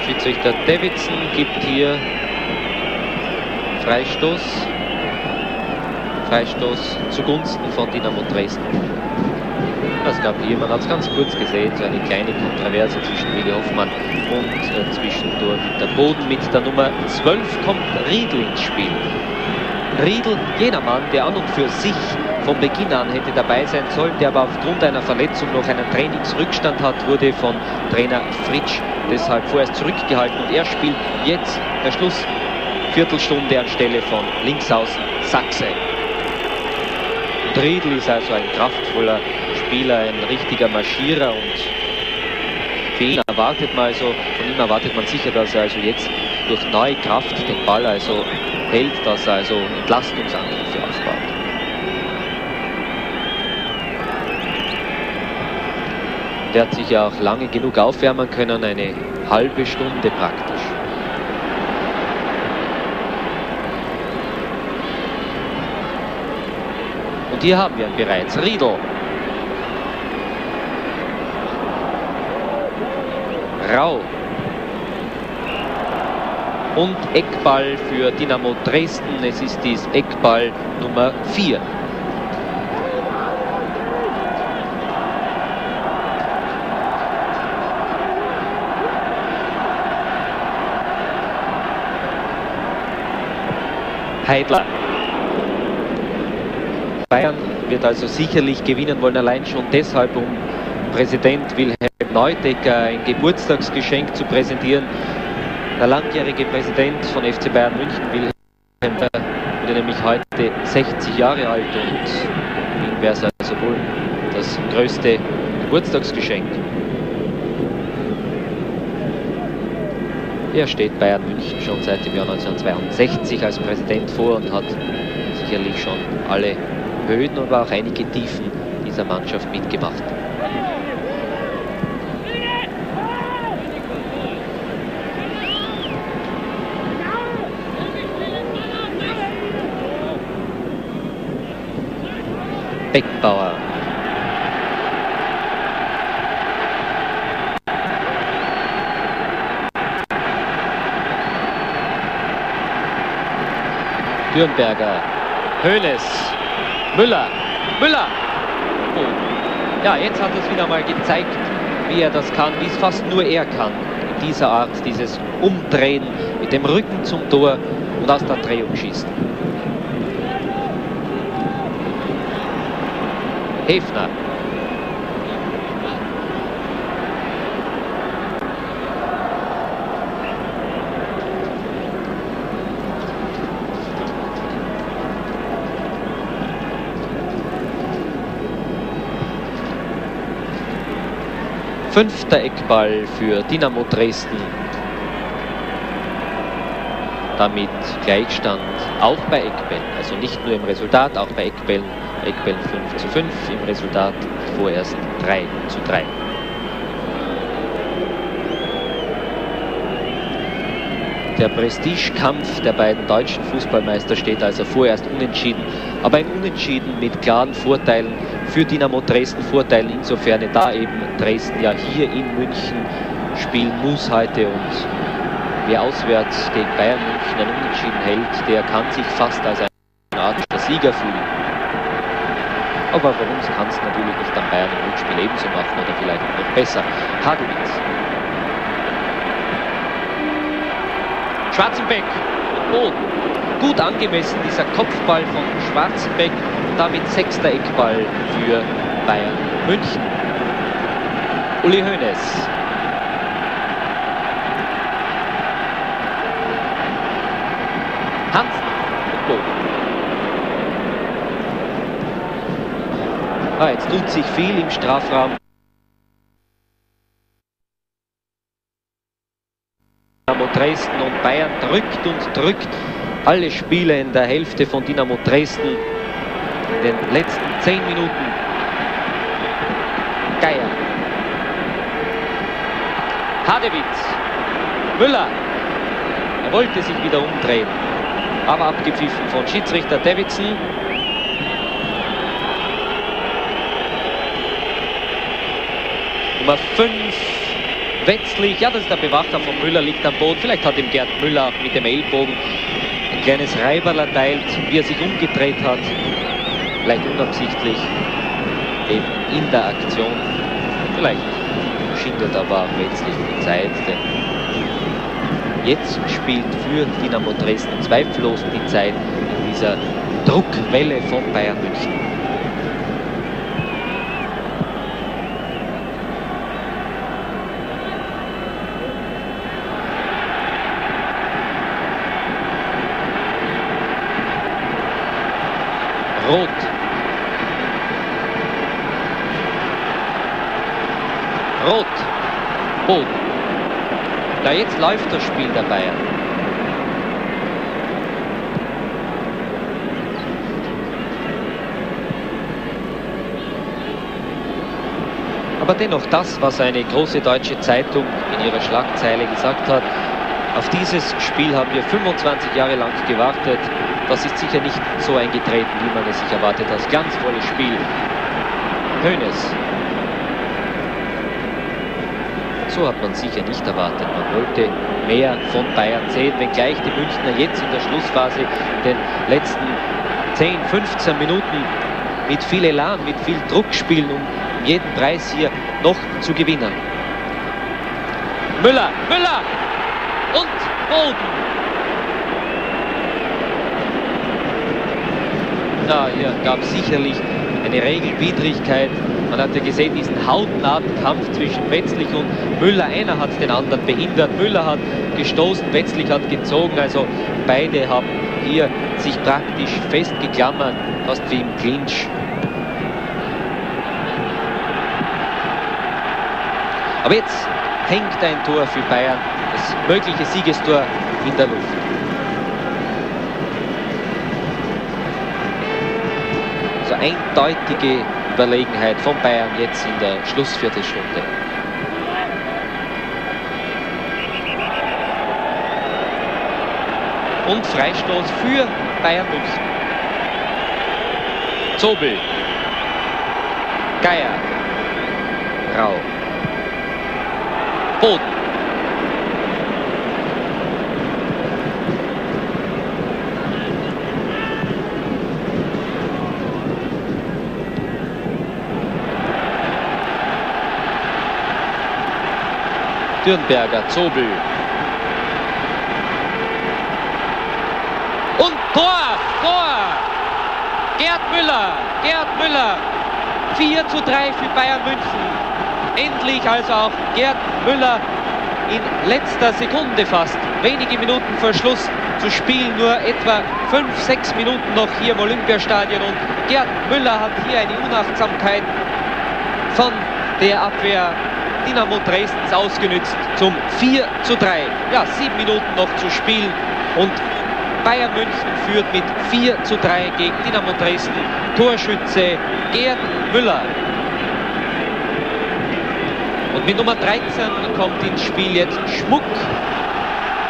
Schiedsrichter Davidson gibt hier Freistoß. Freistoß zugunsten von Dynamo Dresden. Es gab hier, man hat es ganz kurz gesehen, so eine kleine Kontroverse zwischen Willi Hoffmann und äh, zwischendurch der Boden mit der Nummer 12 kommt Riedl ins Spiel. Riedl, jener Mann, der an und für sich von Beginn an hätte dabei sein sollen, der aber aufgrund einer Verletzung noch einen Trainingsrückstand hat, wurde von Trainer Fritsch deshalb vorerst zurückgehalten und er spielt jetzt der Schlussviertelstunde anstelle von Linksaußen Sachse. Driedl ist also ein kraftvoller Spieler, ein richtiger Marschierer und ihn erwartet man also, von ihm erwartet man sicher, dass er also jetzt durch neue Kraft den Ball also hält, dass er also Entlastungsangriffe aufbaut. Der hat sich ja auch lange genug aufwärmen können, eine halbe Stunde praktisch. Und hier haben wir ihn bereits, Riedel. Rau. Und Eckball für Dynamo Dresden. Es ist dies Eckball Nummer 4. Heidler. Bayern wird also sicherlich gewinnen wollen, allein schon deshalb, um Präsident Wilhelm Neudecker ein Geburtstagsgeschenk zu präsentieren. Der langjährige Präsident von FC Bayern München, Wilhelm, wurde nämlich heute 60 Jahre alt und ihm wäre es also wohl das größte Geburtstagsgeschenk. Er steht Bayern München schon seit dem Jahr 1962 als Präsident vor und hat sicherlich schon alle Höhen, aber auch einige Tiefen dieser Mannschaft mitgemacht. Beckbauer Dürnberger, Hönes, Müller, Müller. Ja, jetzt hat es wieder mal gezeigt, wie er das kann, wie es fast nur er kann. In dieser Art, dieses Umdrehen mit dem Rücken zum Tor und aus der Drehung schießen. Hefner Fünfter Eckball für Dynamo Dresden. Damit Gleichstand auch bei Eckbällen, also nicht nur im Resultat, auch bei Eckbällen. Eckbällen 5 zu 5, im Resultat vorerst 3 zu 3. Der Prestigekampf der beiden deutschen Fußballmeister steht also vorerst unentschieden, aber ein Unentschieden mit klaren Vorteilen für Dynamo Dresden, Vorteilen insofern, da eben Dresden ja hier in München spielen muss heute und wer auswärts gegen Bayern München ein Unentschieden hält, der kann sich fast als eine Art Sieger fühlen. Aber warum kann es natürlich nicht am Bayern im Rückspiel ebenso machen oder vielleicht noch besser? Hadowitz Schwarzenbeck Boden. Gut angemessen dieser Kopfball von Schwarzenbeck und damit sechster Eckball für Bayern München. Uli Hoeneß. Boden. Ah, jetzt tut sich viel im Strafraum. Dresden und Bayern drückt und drückt alle Spiele in der Hälfte von Dynamo Dresden in den letzten zehn Minuten. Geier. Hadewitz. Müller. Er wollte sich wieder umdrehen, aber abgepfiffen von Schiedsrichter Davidson. Nummer 5, Wetzlich. Ja, das ist der Bewacher von Müller, liegt am Boden. Vielleicht hat ihm Gerd Müller mit dem Ellbogen kleines Reiberl erteilt, wie er sich umgedreht hat. Vielleicht unabsichtlich, eben in der Aktion. Vielleicht schindet aber auch Wetzlich die Zeit, denn jetzt spielt für Dynamo Dresden zweifellos die Zeit in dieser Druckwelle von Bayern München. Rot. Rot. Boden. Da jetzt läuft das Spiel der Bayern. Aber dennoch das, was eine große deutsche Zeitung in ihrer Schlagzeile gesagt hat, auf dieses Spiel haben wir 25 Jahre lang gewartet. Das ist sicher nicht so eingetreten, wie man es sich erwartet hat. Glanzvolles Spiel. Hönes. So hat man sicher nicht erwartet. Man wollte mehr von Bayern sehen, wenngleich die Münchner jetzt in der Schlussphase den letzten 10, 15 Minuten mit viel Elan, mit viel Druck spielen, um jeden Preis hier noch zu gewinnen. Müller, Müller und Boden. Ja, hier gab es sicherlich eine Regelwidrigkeit. Man hat ja gesehen, diesen hautnahen Kampf zwischen Wetzlich und Müller. Einer hat den anderen behindert. Müller hat gestoßen, Wetzlich hat gezogen. Also beide haben hier sich praktisch festgeklammert, fast wie im Clinch. Aber jetzt hängt ein Tor für Bayern, das mögliche Siegestor in der Luft. Also eindeutige Überlegenheit von Bayern jetzt in der Schlussviertelstunde. Und Freistoß für Bayern München. Zobel. Geier. Rau. Boden. Dürnberger, Zobel. Und Tor, Tor! Gerd Müller, Gerd Müller. 4 zu 3 für Bayern München. Endlich also auch Gerd Müller in letzter Sekunde fast, wenige Minuten vor Schluss zu spielen, nur etwa 5, 6 Minuten noch hier im Olympiastadion und Gerd Müller hat hier eine Unachtsamkeit von der Abwehr Dynamo Dresdens ausgenützt zum 4 zu 3. Ja, sieben Minuten noch zu spielen und Bayern München führt mit 4 zu 3 gegen Dynamo Dresden. Torschütze Gerd Müller. Und mit Nummer 13 kommt ins Spiel jetzt Schmuck.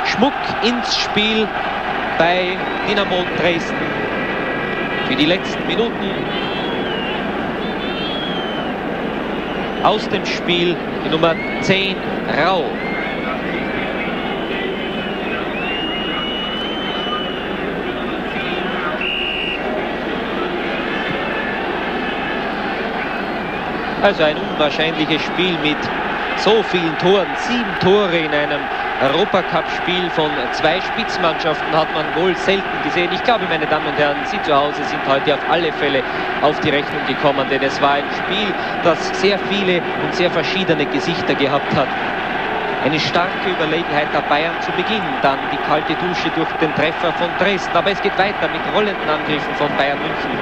Schmuck ins Spiel bei Dynamo Dresden. Für die letzten Minuten aus dem Spiel die Nummer 10 Rau. Also ein unwahrscheinliches Spiel mit so vielen Toren. Sieben Tore in einem Europacup-Spiel von zwei Spitzmannschaften hat man wohl selten gesehen. Ich glaube, meine Damen und Herren, Sie zu Hause sind heute auf alle Fälle auf die Rechnung gekommen, denn es war ein Spiel, das sehr viele und sehr verschiedene Gesichter gehabt hat. Eine starke Überlegenheit der Bayern zu Beginn, dann die kalte Dusche durch den Treffer von Dresden. Aber es geht weiter mit rollenden Angriffen von Bayern München.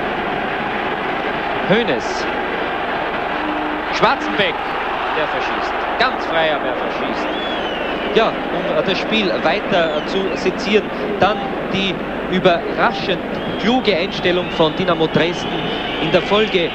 Hoeneß. Schwarzenbeck, der verschießt. Ganz frei, aber er verschießt. ja, um das Spiel weiter zu sezieren. Dann die überraschend kluge Einstellung von Dynamo Dresden in der Folge.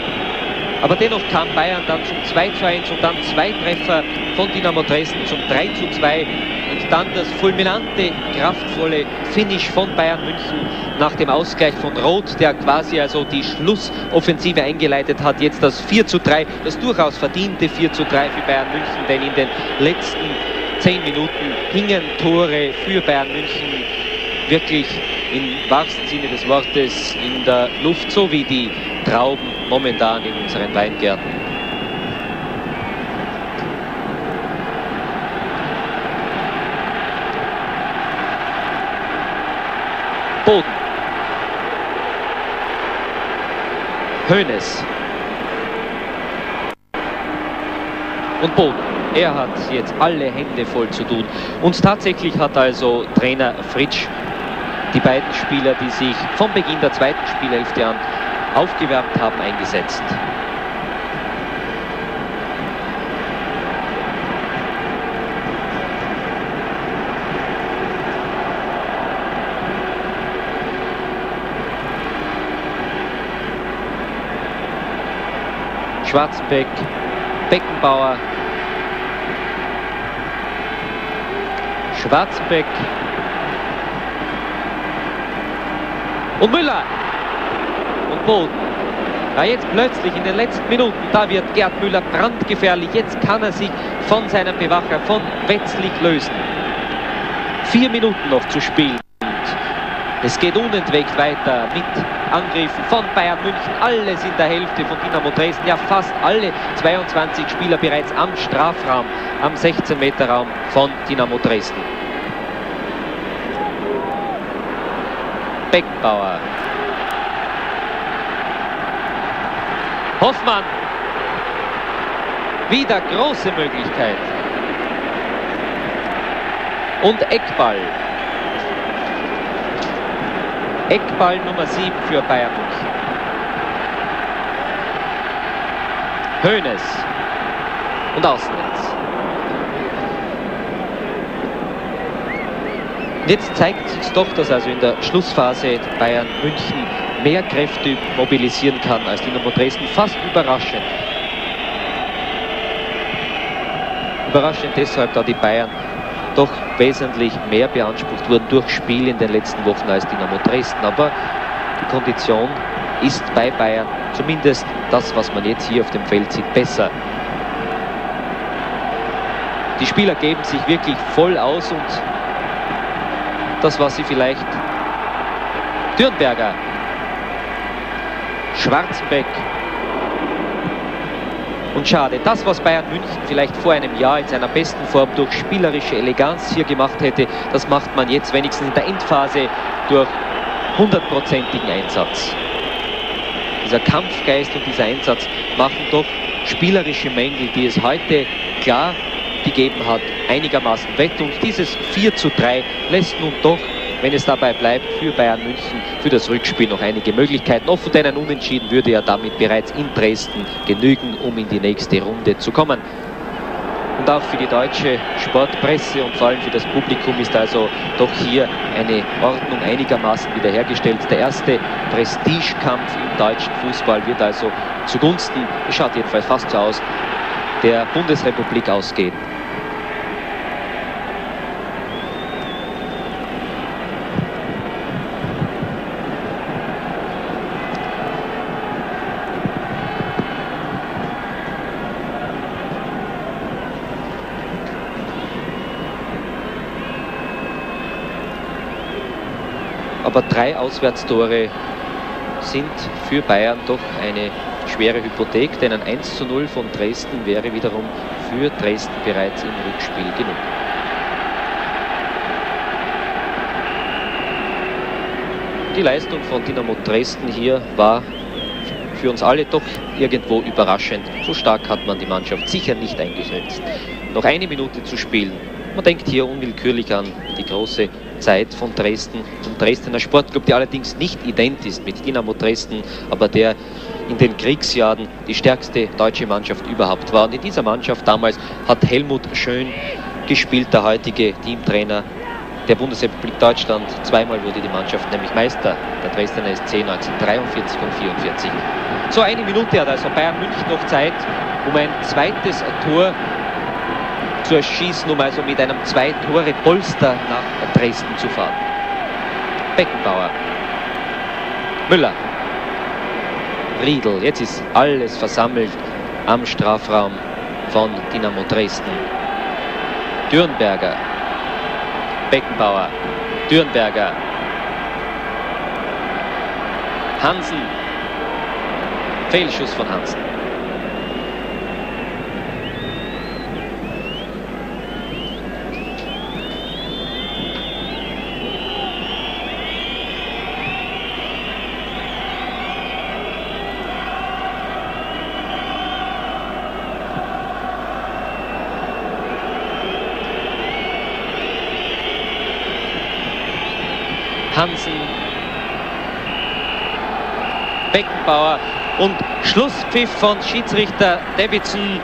Aber dennoch kam Bayern dann zum 2 zu 1 und dann zwei Treffer von Dynamo Dresden zum 3 zu 2 und dann das fulminante, kraftvolle Finish von Bayern München nach dem Ausgleich von Roth, der quasi also die Schlussoffensive eingeleitet hat. Jetzt das 4 zu 3, das durchaus verdiente 4 zu 3 für Bayern München, denn in den letzten zehn Minuten hingen Tore für Bayern München wirklich im wahrsten Sinne des Wortes in der Luft, so wie die Trauben momentan in unseren Weingärten. Boden. Hönes. Und Boden. Er hat jetzt alle Hände voll zu tun. Und tatsächlich hat also Trainer Fritsch die beiden Spieler, die sich vom Beginn der zweiten Spielhälfte an aufgewärmt haben, eingesetzt. Schwarzenbeck, Beckenbauer, Schwarzenbeck. Und Müller Boden. Ja, jetzt plötzlich in den letzten Minuten, da wird Gerd Müller brandgefährlich. Jetzt kann er sich von seinem Bewacher, von Wetzlich lösen. Vier Minuten noch zu spielen. Es geht unentwegt weiter mit Angriffen von Bayern München. Alles in der Hälfte von Dynamo Dresden. Ja, fast alle 22 Spieler bereits am Strafraum, am 16-Meter-Raum von Dynamo Dresden. Beckenbauer. Hoffmann. Wieder große Möglichkeit. Und Eckball. Eckball Nummer 7 für Bayern München. Hoeneß und Außennetz. Jetzt zeigt sich doch, dass also in der Schlussphase Bayern München mehr Kräfte mobilisieren kann als Dynamo Dresden. Fast überraschend. Überraschend deshalb, da die Bayern doch wesentlich mehr beansprucht wurden durch Spiel in den letzten Wochen als Dynamo Dresden. Aber die Kondition ist bei Bayern zumindest das, was man jetzt hier auf dem Feld sieht, besser. Die Spieler geben sich wirklich voll aus und das, was sie vielleicht Dürnberger, Schwarzenbeck und schade, das, was Bayern München vielleicht vor einem Jahr in seiner besten Form durch spielerische Eleganz hier gemacht hätte, das macht man jetzt wenigstens in der Endphase durch hundertprozentigen Einsatz. Dieser Kampfgeist und dieser Einsatz machen doch spielerische Mängel, die es heute klar gegeben hat, einigermaßen wett. Und dieses 4 zu 3 lässt nun doch wenn es dabei bleibt, für Bayern München für das Rückspiel noch einige Möglichkeiten offen, denn ein Unentschieden würde ja damit bereits in Dresden genügen, um in die nächste Runde zu kommen. Und auch für die deutsche Sportpresse und vor allem für das Publikum ist also doch hier eine Ordnung einigermaßen wiederhergestellt. Der erste Prestigekampf im deutschen Fußball wird also zugunsten, schaut jedenfalls fast so aus, der Bundesrepublik ausgehen. Aber drei Auswärtstore sind für Bayern doch eine schwere Hypothek, denn ein 1 zu 0 von Dresden wäre wiederum für Dresden bereits im Rückspiel genug. Die Leistung von Dynamo Dresden hier war für uns alle doch irgendwo überraschend. So stark hat man die Mannschaft sicher nicht eingeschätzt. Noch eine Minute zu spielen. Man denkt hier unwillkürlich an die große Zeit von Dresden, vom Dresdner Sportclub, der allerdings nicht ident ist mit Dynamo Dresden, aber der in den Kriegsjahren die stärkste deutsche Mannschaft überhaupt war. Und in dieser Mannschaft damals hat Helmut Schön gespielt, der heutige Teamtrainer der Bundesrepublik Deutschland. Zweimal wurde die Mannschaft nämlich Meister der Dresdner SC 1943 und 1944. So eine Minute hat also Bayern München noch Zeit, um ein zweites Tor zu erschießen, um also mit einem zwei Tore Polster nach Dresden zu fahren. Beckenbauer. Müller. Riedel. Jetzt ist alles versammelt am Strafraum von Dynamo Dresden. Dürnberger. Beckenbauer. Dürnberger. Hansen. Fehlschuss von. Hansen, Beckenbauer und Schlusspfiff von Schiedsrichter Davidson.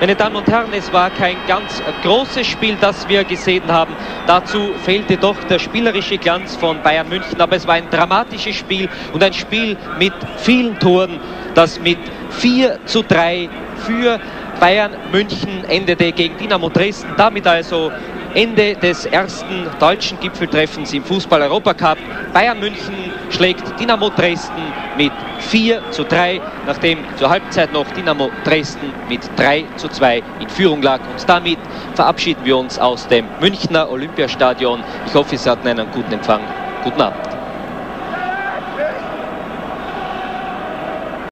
Meine Damen und Herren, es war kein ganz großes Spiel, das wir gesehen haben. Dazu fehlte doch der spielerische Glanz von Bayern München, aber es war ein dramatisches Spiel und ein Spiel mit vielen Toren, das mit 4 zu 3 für Bayern München endete gegen Dynamo Dresden. Damit also Ende des ersten deutschen Gipfeltreffens im Fußball-Europacup. Bayern München schlägt Dynamo Dresden mit 4 zu 3, nachdem zur Halbzeit noch Dynamo Dresden mit 3 zu 2 in Führung lag. Und damit verabschieden wir uns aus dem Münchner Olympiastadion. Ich hoffe, Sie hatten einen guten Empfang. Guten Abend.